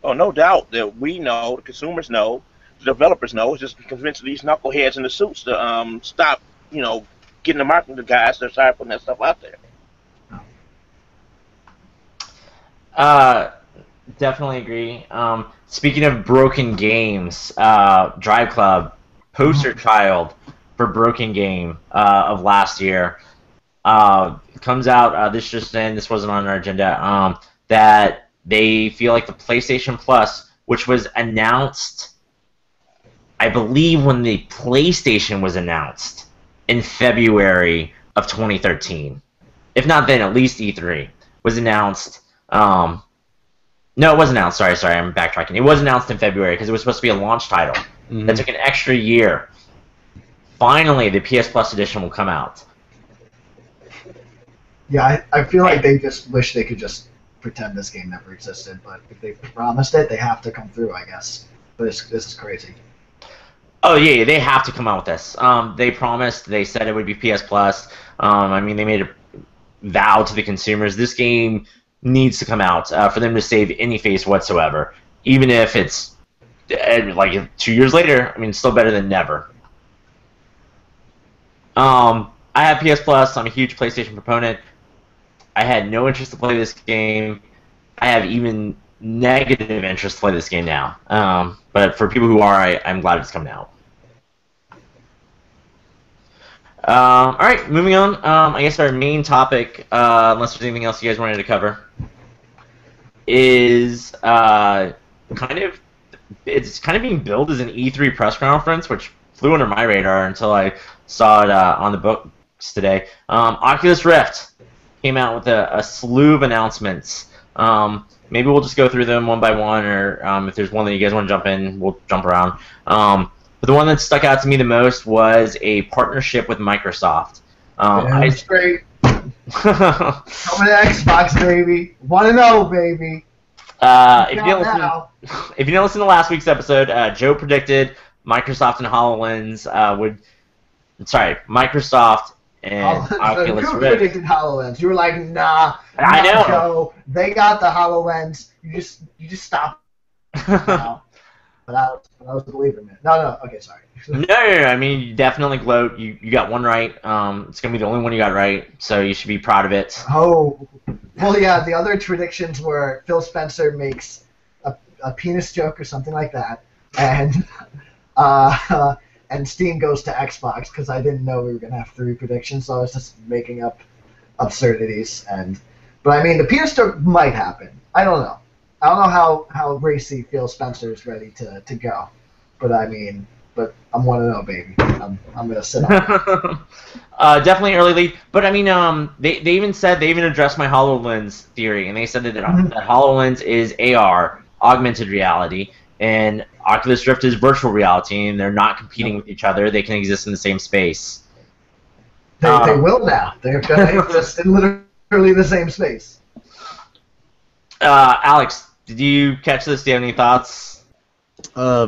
Oh, no doubt that we know, the consumers know, the developers know. It's just convincing these knuckleheads in the suits to um, stop, you know, getting the marketing guys to start putting that stuff out there. Uh, definitely agree. Um, speaking of broken games, uh, Drive Club poster child for broken game uh, of last year uh, comes out. Uh, this just in. This wasn't on our agenda. Um, that they feel like the PlayStation Plus, which was announced, I believe, when the PlayStation was announced in February of 2013. If not then, at least E3 was announced. Um, no, it was announced. Sorry, sorry, I'm backtracking. It was announced in February because it was supposed to be a launch title. Mhm. That took an extra year. Finally, the PS Plus edition will come out. yeah, I, I feel like they just wish they could just pretend this game never existed. But if they promised it, they have to come through, I guess. But this is crazy. Oh yeah, they have to come out with this. Um, they promised. They said it would be PS Plus. Um, I mean, they made a vow to the consumers. This game needs to come out uh, for them to save any face whatsoever, even if it's uh, like two years later. I mean, it's still better than never. Um, I have PS Plus. I'm a huge PlayStation proponent. I had no interest to play this game. I have even negative interest to play this game now. Um, but for people who are, I, I'm glad it's coming out. Um, all right, moving on. Um, I guess our main topic, uh, unless there's anything else you guys wanted to cover, is uh, kind of it's kind of being billed as an E3 press conference, which flew under my radar until I saw it uh, on the books today. Um, Oculus Rift came out with a, a slew of announcements. Um, maybe we'll just go through them one by one, or um, if there's one that you guys want to jump in, we'll jump around. Um, but the one that stuck out to me the most was a partnership with Microsoft. Um, yeah, I, great. Coming to Xbox, baby. Want to know, baby. uh, if you didn't listen, if you didn't listen to last week's episode, uh, Joe predicted Microsoft and Hololens uh, would sorry, Microsoft and HoloLens. Oculus you Rift. predicted HoloLens. You were like, nah. I know. Joe. They got the HoloLens. You just you just stop but I, but I was a believer, man. No, no. Okay, sorry. No, no, no. I mean, you definitely gloat. You you got one right. Um, it's gonna be the only one you got right, so you should be proud of it. Oh, well, yeah. The other predictions were Phil Spencer makes a, a penis joke or something like that, and uh, and Steam goes to Xbox because I didn't know we were gonna have three predictions, so I was just making up absurdities. And but I mean, the penis joke might happen. I don't know. I don't know how how racy Phil Spencer is ready to, to go, but I mean, but I'm one to know, baby. I'm I'm gonna sit on. uh, definitely early lead, but I mean, um, they, they even said they even addressed my Hololens theory, and they said that, Mhm. that Hololens is AR, augmented reality, and Oculus Rift is virtual reality, and they're not competing with each other. They can exist in the same space. They, they Um, will now. They're gonna exist in literally the same space. Uh, Alex, did you catch this? Do you have any thoughts? Uh,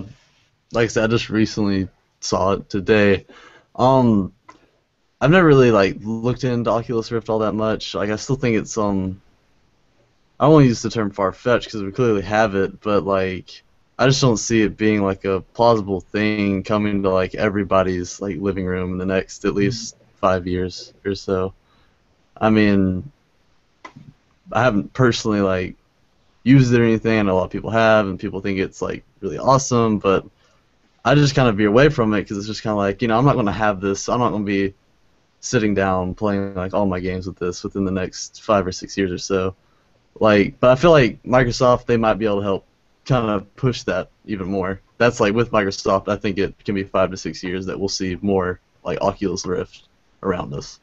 like I said, I just recently saw it today. Um, I've never really like looked into Oculus Rift all that much. Like I still think it's um, I won't use the term far fetched because we clearly have it, but like I just don't see it being like a plausible thing coming to like everybody's like living room in the next at least mm-hmm. five years or so. I mean, I haven't personally like used it or anything. I know a lot of people have, and people think it's like really awesome, but I just kind of veer away from it because it's just kind of like you know I'm not going to have this. I'm not going to be sitting down playing like all my games with this within the next five or six years or so. Like, but I feel like Microsoft they might be able to help kind of push that even more. That's like with Microsoft, I think it can be five to six years that we'll see more like Oculus Rift around us.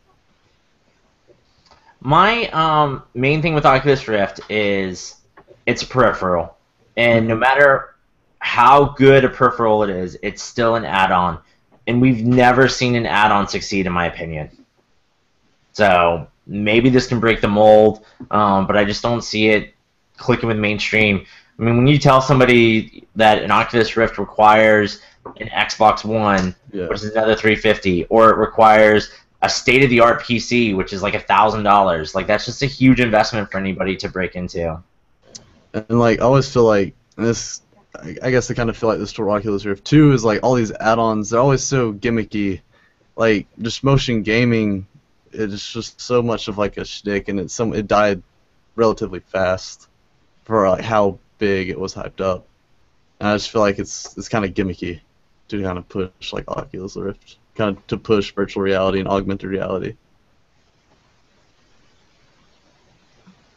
My um, main thing with Oculus Rift is it's a peripheral, and no matter how good a peripheral it is, it's still an add-on, and we've never seen an add-on succeed, in my opinion. So maybe this can break the mold, um, but I just don't see it clicking with mainstream. I mean, when you tell somebody that an Oculus Rift requires an Xbox One, Yeah. which is another 350, or it requires a state-of-the-art PC, which is like a thousand dollars. Like that's just a huge investment for anybody to break into. And like I always feel like this I I guess I kind of feel like this to Oculus Rift 2 is like all these add-ons they're always so gimmicky. Like just motion gaming it's just so much of like a shtick and it's some it died relatively fast for like how big it was hyped up. And I just feel like it's it's kind of gimmicky to kind of push like Oculus Rift, kind of to push virtual reality and augmented reality.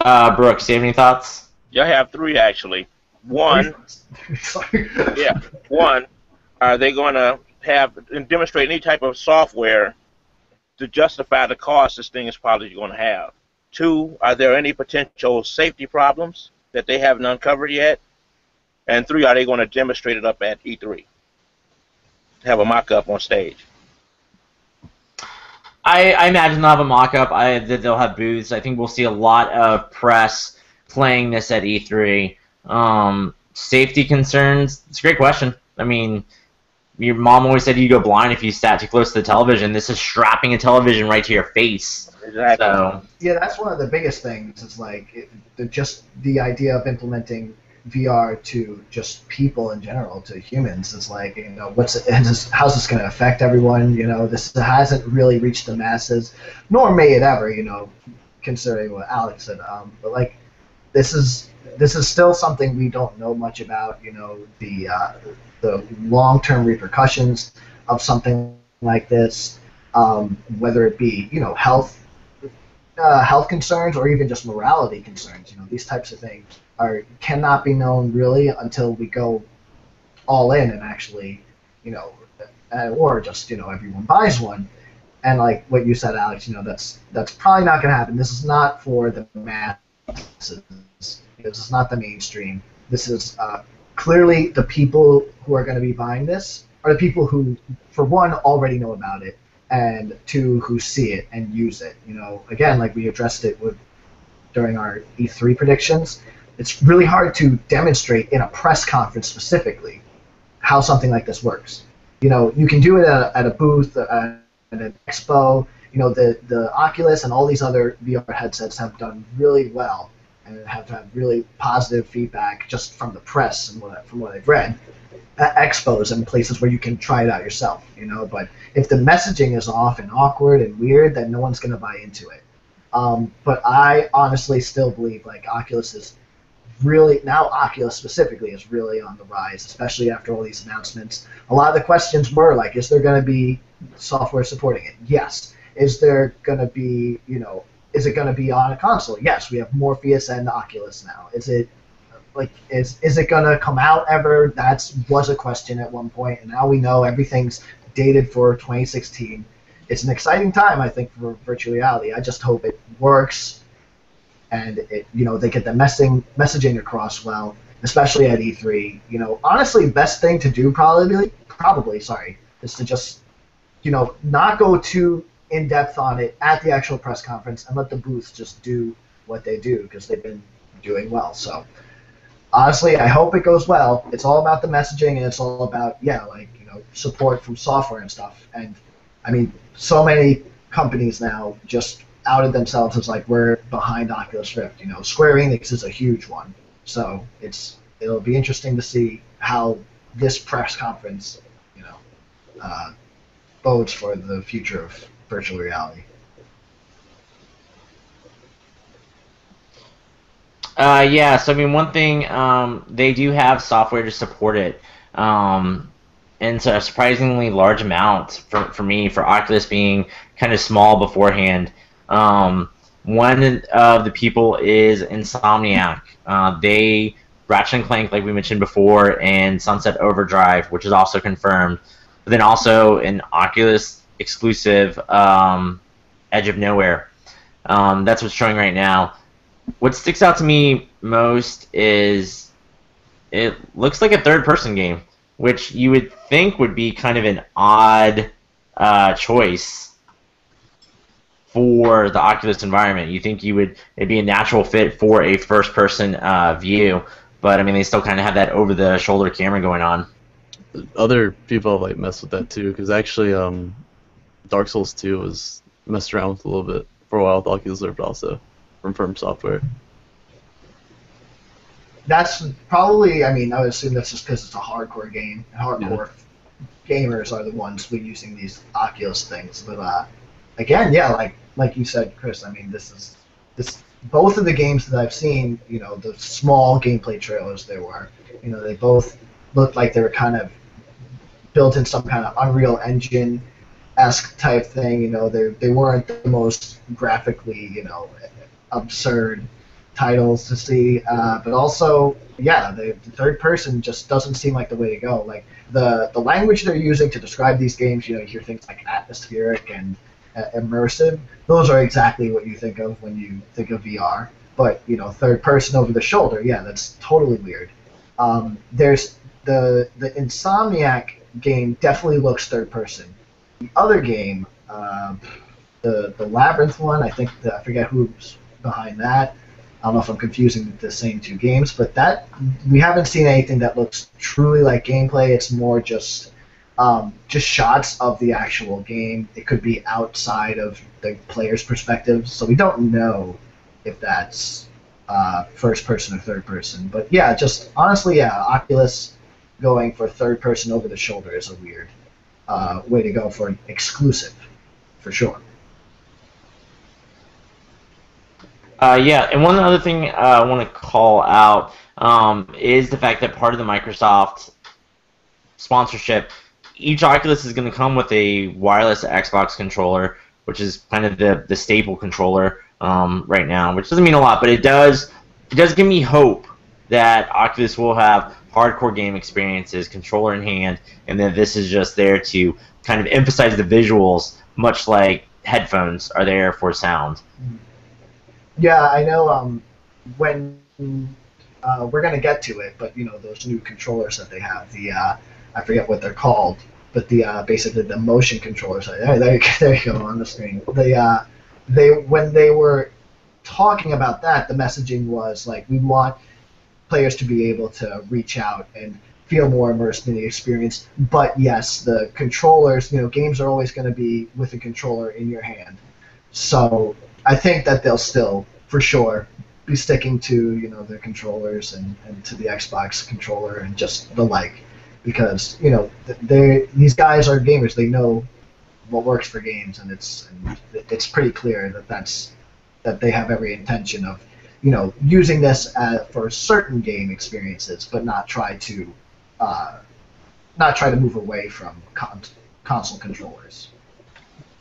Uh, Brooks, do you have any thoughts? Yeah, I have three actually. One, Yeah. one, are they going to have and demonstrate any type of software to justify the cost this thing is probably going to have? Two, are there any potential safety problems that they haven't uncovered yet? And three, are they going to demonstrate it up at E3? Have a mock-up on stage. I, I imagine they'll have a mock-up. I they'll have booths. I think we'll see a lot of press playing this at E3. Um, safety concerns. It's a great question. I mean, your mom always said you go blind if you sat too close to the television. This is strapping a television right to your face. Exactly. So Yeah, that's one of the biggest things. Is like it, the, just the idea of implementing VR to just people in general, to humans. Is like you know what's is this, how's this going to affect everyone? You know, this hasn't really reached the masses, nor may it ever. You know, considering what Alex said. Um, but like this is this is still something we don't know much about. You know, the uh, the long term repercussions of something like this, um, whether it be you know health uh, health concerns or even just morality concerns. You know, these types of things are cannot be known really until we go all in and actually, you know, uh, or just you know everyone buys one. And like what you said, Alex, you know that's that's probably not going to happen. This is not for the masses. This is not the mainstream. This is uh, clearly the people who are going to be buying this are the people who, for one, already know about it, and two, who see it and use it. You know, again, like we addressed it with during our E3 predictions, it's really hard to demonstrate in a press conference specifically how something like this works. You know, you can do it at a, at a booth, uh, at an Expo. You know, the the Oculus and all these other VR headsets have done really well and have had really positive feedback just from the press and what from what I've read at expos and places where you can try it out yourself. You know, but if the messaging is off and awkward and weird, then no one's going to buy into it. Um, but I honestly still believe like Oculus is really now Oculus specifically is really on the rise, especially after all these announcements. A lot of the questions were like, is there going to be software supporting it? Yes. Is there going to be, you know, is it going to be on a console? Yes. We have Morpheus and Oculus now. Is it like is is it going to come out ever? That was a question at one point, and now we know everything's dated for 2016. It's an exciting time, I think, for virtual reality. I just hope it works and it, you know they get the messaging messaging across well, especially at E3. You know, honestly, best thing to do probably probably sorry is to just you know not go too in depth on it at the actual press conference and let the booths just do what they do because they've been doing well. So honestly, I hope it goes well. It's all about the messaging and it's all about yeah, like you know support from software and stuff. And I mean, so many companies now just outed themselves as like we're behind Oculus Rift. You know, Square Enix is a huge one, so it's it'll be interesting to see how this press conference, you know, uh, bodes for the future of virtual reality. Uh, yeah, so I mean, one thing um, they do have software to support it, um, and so a surprisingly large amount for for me for Oculus being kind of small beforehand. Um, one of the people is Insomniac. Uh, they Ratchet and Clank, like we mentioned before, and Sunset Overdrive, which is also confirmed. But then also an Oculus exclusive, um, Edge of Nowhere. Um, that's what's showing right now. What sticks out to me most is it looks like a third-person game, which you would think would be kind of an odd uh, choice for the Oculus environment. You think you would it'd be a natural fit for a first person uh, view, but I mean they still kind of have that over the shoulder camera going on. Other people have, like mess with that too, because actually, um, Dark Souls 2 was messed around with a little bit for a while with Oculus Rift also from Firm Software. That's probably, I mean, I would assume that's just because it's a hardcore game. Hardcore yeah. gamers are the ones who are using these Oculus things, but uh, again, yeah, like like you said, Chris. I mean, this is this both of the games that I've seen. You know, the small gameplay trailers there were. You know, they both looked like they were kind of built in some kind of Unreal Engine esque type thing. You know, they they weren't the most graphically you know absurd titles to see, uh, but also yeah, the, the, third person just doesn't seem like the way to go. Like the the language they're using to describe these games, you know, you hear things like atmospheric and uh, immersive. Those are exactly what you think of when you think of VR. But you know, third person over the shoulder, yeah, that's totally weird. Um, there's the the Insomniac game definitely looks third person. The other game, uh, the the Labyrinth one, I think the, I forget who's behind that. I don't know if I'm confusing the same two games, but that we haven't seen anything that looks truly like gameplay. It's more just um, just shots of the actual game. It could be outside of the player's perspective, so we don't know if that's uh, first person or third person. But yeah, just honestly, yeah, Oculus going for third person over the shoulder is a weird uh, way to go for an exclusive, for sure. Uh, yeah, and one other thing uh, I want to call out um, is the fact that part of the Microsoft sponsorship each Oculus is going to come with a wireless Xbox controller, which is kind of the, the staple controller um, right now, which doesn't mean a lot, but it does it does give me hope that Oculus will have hardcore game experiences, controller in hand, and then this is just there to kind of emphasize the visuals, much like headphones are there for sound. Yeah, I know. Um, when uh, we're gonna get to it, but you know those new controllers that they have, the uh, I forget what they're called, but the uh, basically the motion controllers. There, there, you go on the screen. The uh, they when they were talking about that, the messaging was like we want players to be able to reach out and feel more immersed in the experience. But yes, the controllers, you know, games are always going to be with a controller in your hand. So I think that they'll still, for sure, be sticking to you know their controllers and, and to the Xbox controller and just the like, because you know they these guys are gamers. They know what works for games, and it's and it's pretty clear that that's that they have every intention of you know using this as, for certain game experiences, but not try to uh, not try to move away from con- console controllers.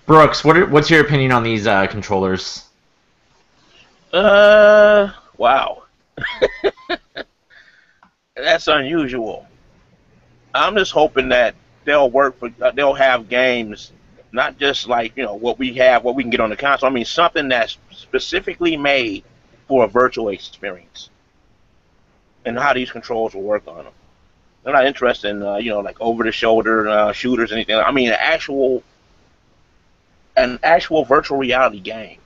Brooks, what are, what's your opinion on these uh, controllers? Uh, wow. That's unusual. I'm just hoping that they'll work for, uh, they'll have games, not just like you know what we have, what we can get on the console. I mean something that's specifically made for a virtual experience, and how these controls will work on them. They're not interested in uh, you know like over the shoulder uh, shooters, anything. I mean, an actual, an actual virtual reality game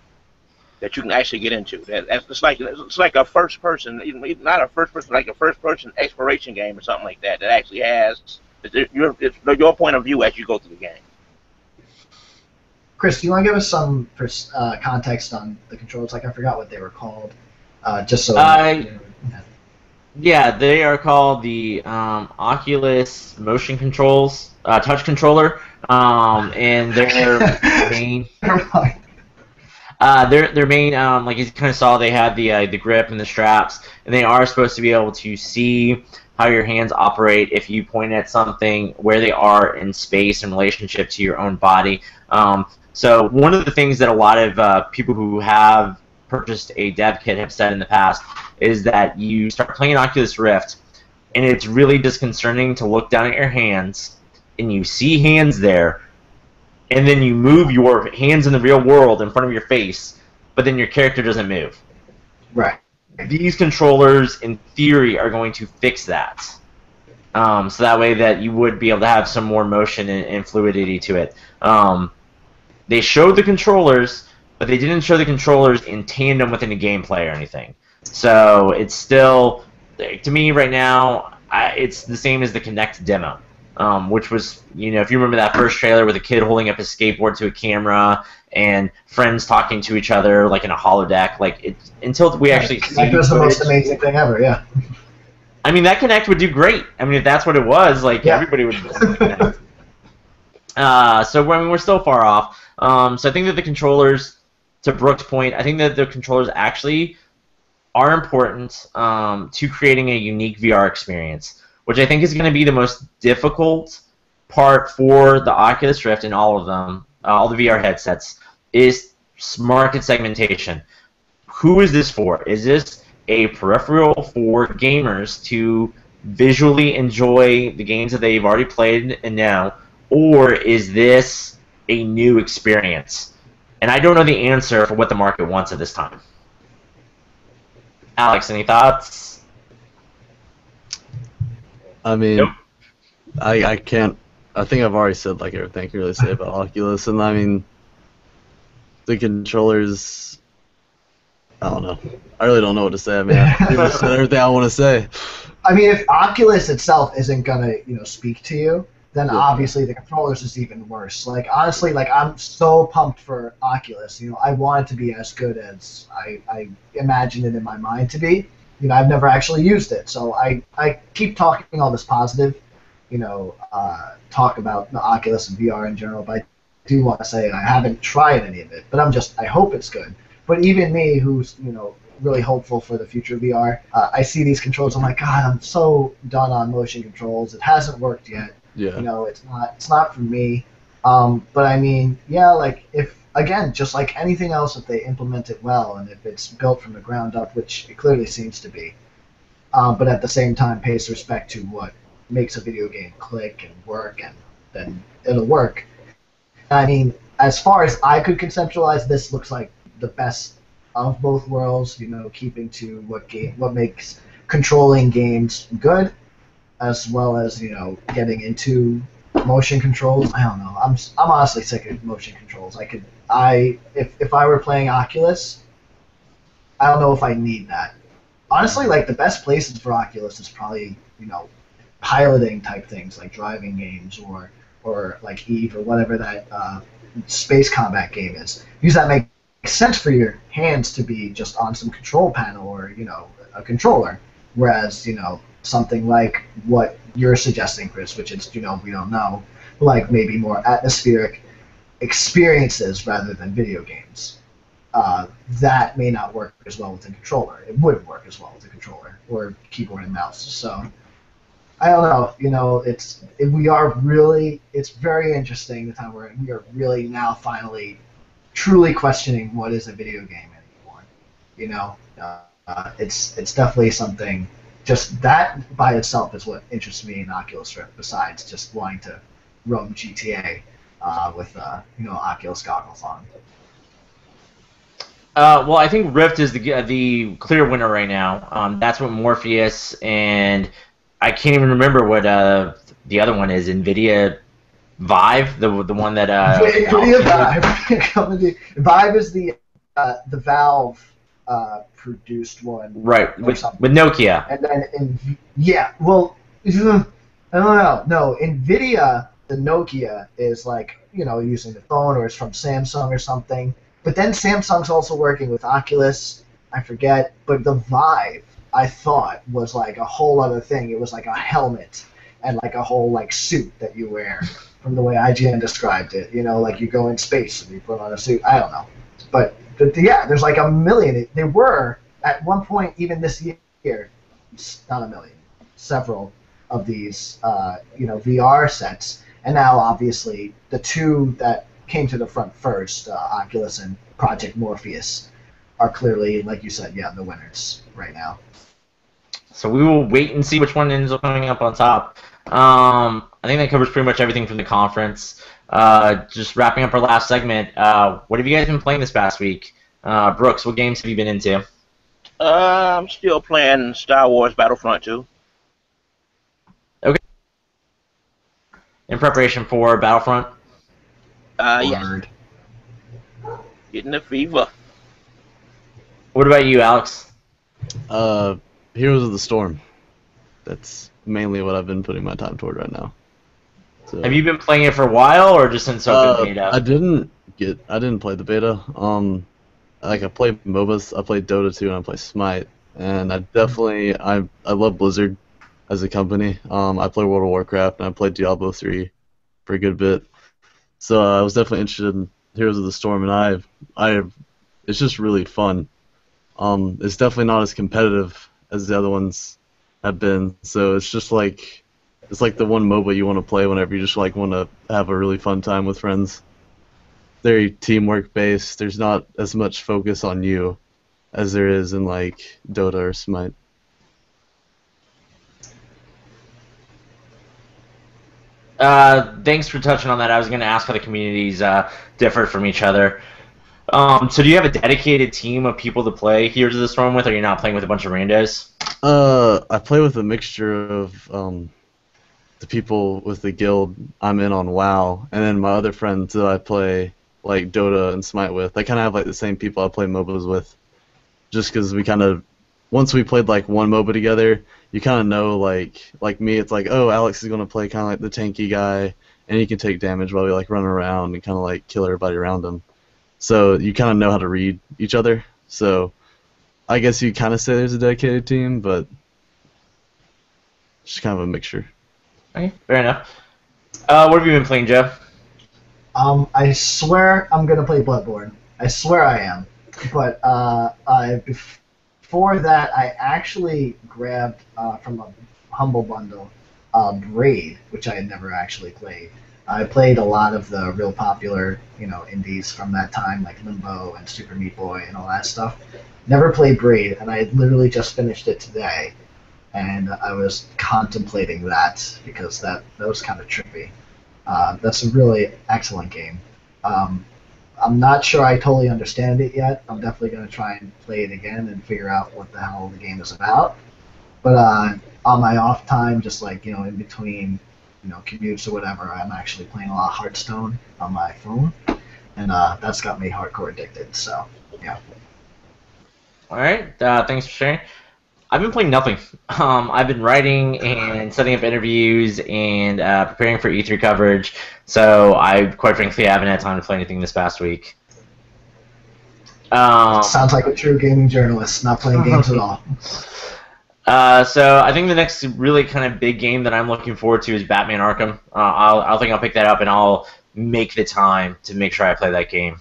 that you can actually get into. That, it's like it's like a first person, not a first person, like a first person exploration game or something like that. That actually has your your point of view as you go through the game. Chris, do you want to give us some uh, context on the controls? Like I forgot what they were called, uh, just so. Uh, you know, yeah. yeah, they are called the um, Oculus Motion Controls uh, Touch Controller, um, and their main. Uh, their their main um, like you kind of saw they had the uh, the grip and the straps, and they are supposed to be able to see how your hands operate if you point at something where they are in space in relationship to your own body. Um, so one of the things that a lot of uh, people who have purchased a dev kit have said in the past is that you start playing Oculus Rift, and it's really disconcerting to look down at your hands and you see hands there and then you move your hands in the real world in front of your face, but then your character doesn't move. Right. These controllers, in theory, are going to fix that. Um, so that way that you would be able to have some more motion and, and fluidity to it. Um, they showed the controllers, but they didn't show the controllers in tandem within the gameplay or anything. So it's still, to me right now, I, it's the same as the Kinect demo um, which was, you know, if you remember that first trailer with a kid holding up his skateboard to a camera and friends talking to each other like in a holodeck, like it until we actually see. That was the most amazing thing ever, yeah. I mean, that Kinect would do great. I mean, if that's what it was, like yeah. everybody would. Connect. uh, so I mean, we're still far off. Um, so I think that the controllers, to Brooks' point, I think that the controllers actually are important um, to creating a unique VR experience which I think is going to be the most difficult part for the Oculus Rift and all of them, uh, all the VR headsets, is market segmentation. Who is this for? Is this a peripheral for gamers to visually enjoy the games that they've already played and now, or is this a new experience? And I don't know the answer for what the market wants at this time. Alex, any thoughts? I mean, yep. I I can't. I think I've already said like everything I can really say about Oculus, and I mean, the controllers. I don't know. I really don't know what to say. I mean, I pretty much said everything I want to say. I mean, if Oculus itself isn't gonna, you know, speak to you, then yeah. obviously the controllers is even worse. Like honestly, like I'm so pumped for Oculus. You know, I want it to be as good as I, I imagine it in my mind to be you know, I've never actually used it. So I, I keep talking all this positive, you know, uh, talk about the Oculus and VR in general, but I do want to say I haven't tried any of it. But I'm just, I hope it's good. But even me, who's, you know, really hopeful for the future of VR, uh, I see these controls, I'm like, God, I'm so done on motion controls. It hasn't worked yet. Yeah. You know, it's not, it's not for me. Um, but I mean, yeah, like if again, just like anything else, if they implement it well and if it's built from the ground up, which it clearly seems to be, um, but at the same time pays respect to what makes a video game click and work, and then it'll work. I mean, as far as I could conceptualize, this looks like the best of both worlds. You know, keeping to what game, what makes controlling games good, as well as you know getting into motion controls. I don't know. I'm I'm honestly sick of motion controls. I could I if if I were playing Oculus, I don't know if I need that. Honestly, like the best places for Oculus is probably you know piloting type things like driving games or or like Eve or whatever that uh, space combat game is. Because that makes sense for your hands to be just on some control panel or you know a controller, whereas you know something like what you're suggesting, Chris, which is you know we don't know, like maybe more atmospheric experiences rather than video games. Uh, that may not work as well with a controller. It wouldn't work as well with a controller or keyboard and mouse. So I don't know. You know, it's it, we are really. It's very interesting the time we're in. We are really now finally, truly questioning what is a video game anymore. You know, uh, it's it's definitely something. Just that by itself is what interests me in Oculus Rift. Besides just wanting to roam GTA uh, with uh, you know Oculus goggles on. Uh, well, I think Rift is the the clear winner right now. Um, that's what Morpheus and I can't even remember what uh, the other one is. Nvidia Vive, the the one that uh, Nvidia Vive. Vive is the uh, the Valve uh, produced one. Right with, with Nokia. And then in yeah, well, I don't know. No, Nvidia, the Nokia is like you know using the phone or it's from Samsung or something. But then Samsung's also working with Oculus. I forget, but the Vive I thought was like a whole other thing. It was like a helmet and like a whole like suit that you wear from the way IGN described it. You know, like you go in space and you put on a suit. I don't know, but, but yeah, there's like a million. There were at one point even this year, not a million, several of these uh, you know VR sets, and now obviously the two that came to the front first, uh, Oculus and Project Morpheus, are clearly like you said, yeah, the winners right now. So we will wait and see which one ends up coming up on top. Um, I think that covers pretty much everything from the conference. Uh, just wrapping up our last segment. Uh, what have you guys been playing this past week? Uh, Brooks, what games have you been into? Uh, I'm still playing Star Wars Battlefront 2. Okay. In preparation for Battlefront? Uh, yes. Getting the fever. What about you, Alex? Uh, Heroes of the Storm. That's mainly what I've been putting my time toward right now. So, Have you been playing it for a while, or just since open uh, beta? I didn't get. I didn't play the beta. Um, like I played MOBAs. I played Dota 2 and I play Smite. And I definitely I I love Blizzard as a company. Um, I play World of Warcraft and I played Diablo 3 for a good bit. So uh, I was definitely interested in Heroes of the Storm, and I I it's just really fun. Um, it's definitely not as competitive as the other ones have been. So it's just like it's like the one MOBA you want to play whenever you just like want to have a really fun time with friends. Very teamwork based. There's not as much focus on you as there is in like Dota or Smite. Uh, thanks for touching on that. I was going to ask how the communities uh, differ from each other. Um, so do you have a dedicated team of people to play Heroes of the Storm with, or are you're not playing with a bunch of randos? Uh, I play with a mixture of um, the people with the guild I'm in on WoW, and then my other friends that I play like Dota and Smite with. I kind of have like the same people I play MOBAs with, just because we kind of once we played like one MOBA together, you kind of know like like me, it's like oh Alex is gonna play kind of like the tanky guy, and he can take damage while we like run around and kind of like kill everybody around him. So you kind of know how to read each other. So I guess you kind of say there's a dedicated team, but just kind of a mixture. Okay, fair enough. Uh, what have you been playing, Jeff? Um, I swear I'm gonna play Bloodborne. I swear I am. But uh, I, before that, I actually grabbed uh, from a humble bundle uh, Braid, which I had never actually played. I played a lot of the real popular, you know, indies from that time, like Limbo and Super Meat Boy and all that stuff. Never played Braid, and I literally just finished it today, and I was contemplating that because that that was kind of trippy. Uh, that's a really excellent game. Um, I'm not sure I totally understand it yet. I'm definitely going to try and play it again and figure out what the hell the game is about. But uh, on my off time, just like you know, in between you know commutes or whatever, I'm actually playing a lot of Hearthstone on my phone, and uh, that's got me hardcore addicted. So yeah. All right, uh, thanks for sharing. I've been playing nothing. Um, I've been writing and setting up interviews and uh, preparing for E3 coverage. So I, quite frankly, haven't had time to play anything this past week. Um, Sounds like a true gaming journalist, not playing games at all. Uh, so I think the next really kind of big game that I'm looking forward to is Batman Arkham. Uh, I'll, I'll think I'll pick that up and I'll make the time to make sure I play that game.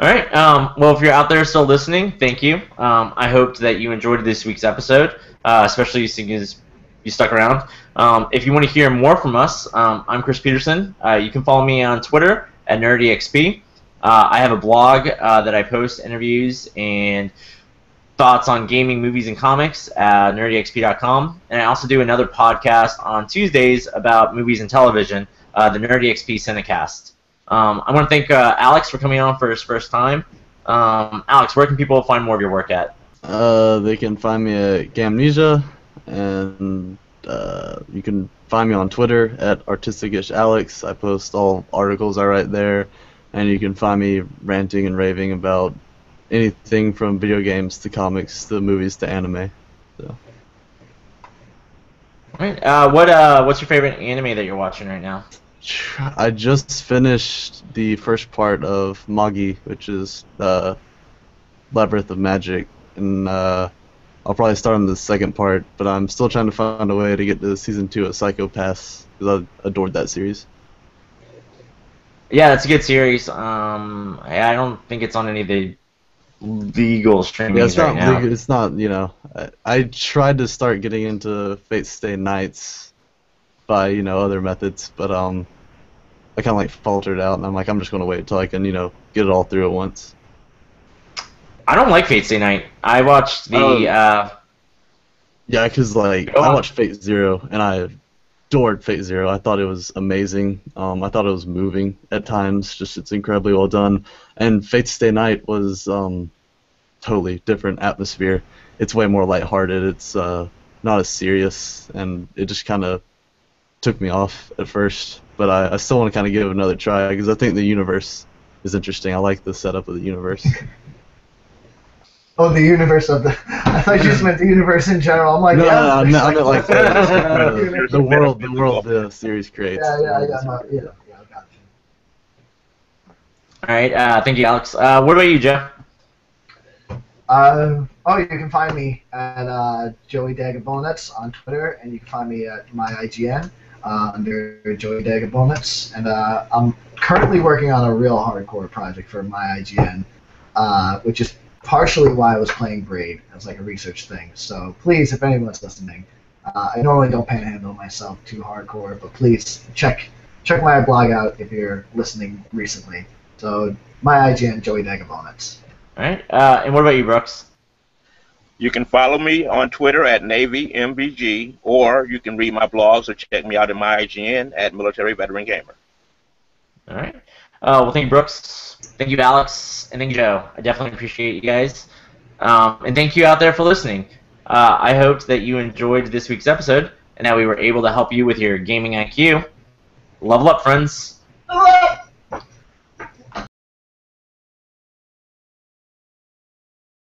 All right. Um, well, if you're out there still listening, thank you. Um, I hope that you enjoyed this week's episode, uh, especially as you stuck around. Um, if you want to hear more from us, um, I'm Chris Peterson. Uh, you can follow me on Twitter at NerdEXP. Uh, I have a blog uh, that I post interviews and thoughts on gaming, movies, and comics at nerdexp.com. And I also do another podcast on Tuesdays about movies and television, uh, the Nerd EXP Cinecast. Um, I want to thank uh, Alex for coming on for his first time. Um, Alex, where can people find more of your work at? Uh, they can find me at Gamnesia, and uh, you can find me on Twitter at artisticishalex. I post all articles I write there, and you can find me ranting and raving about anything from video games to comics to movies to anime. So. All right. Uh, what uh, what's your favorite anime that you're watching right now? I just finished the first part of Magi, which is the Labyrinth of Magic, and uh, I'll probably start on the second part, but I'm still trying to find a way to get to season two of Psycho Pass because I adored that series. Yeah, that's a good series. Um, I I don't think it's on any of the legal streaming Yeah, it's right not. now. It's not. You know, I, I tried to start getting into Fate Stay Nights by you know other methods, but um, I kind of like faltered out, and I'm like, I'm just gonna wait until I can you know get it all through at once. I don't like Fate Stay Night. I watched the. Oh. Uh, Yeah, because like I watched Fate Zero and I adored Fate Zero. I thought it was amazing. Um, I thought it was moving at times. Just it's incredibly well done. And Fate Stay Night was um, totally different atmosphere. It's way more lighthearted. It's uh, not as serious, and it just kind of took me off at first. But I, I still want to kind of give it another try because I think the universe is interesting. I like the setup of the universe. Oh, the universe of the. I thought you just meant the universe in general. I'm like, no, yeah. no, no, I meant, I meant like the, Yeah, the, the world, the world the series creates. yeah, yeah, yeah, no, yeah, yeah, I got you. all right. Uh, thank you, Alex. Uh, what about you, Joe? Uh, oh, you can find me at uh, Joey Dagobonuts on Twitter, and you can find me at my IGN uh, under Joey Dagobonuts. And uh, I'm currently working on a real hardcore project for my IGN, uh, which is partially why I was playing Braid as like a research thing. So please, if anyone's listening, uh, I normally don't panhandle myself too hardcore, but please check check my blog out if you're listening recently. So my IGN, Joey Dagobonuts. All right. Uh, and what about you, Brooks? You can follow me on Twitter at NavyMVG, or you can read my blogs or check me out in my IGN at Military Veteran Gamer. All right. Uh, well, thank you, Brooks. Thank you, Alex, and thank you, Joe. I definitely appreciate you guys. Um, and thank you out there for listening. Uh, I hoped that you enjoyed this week's episode and that we were able to help you with your gaming IQ. Level up, friends.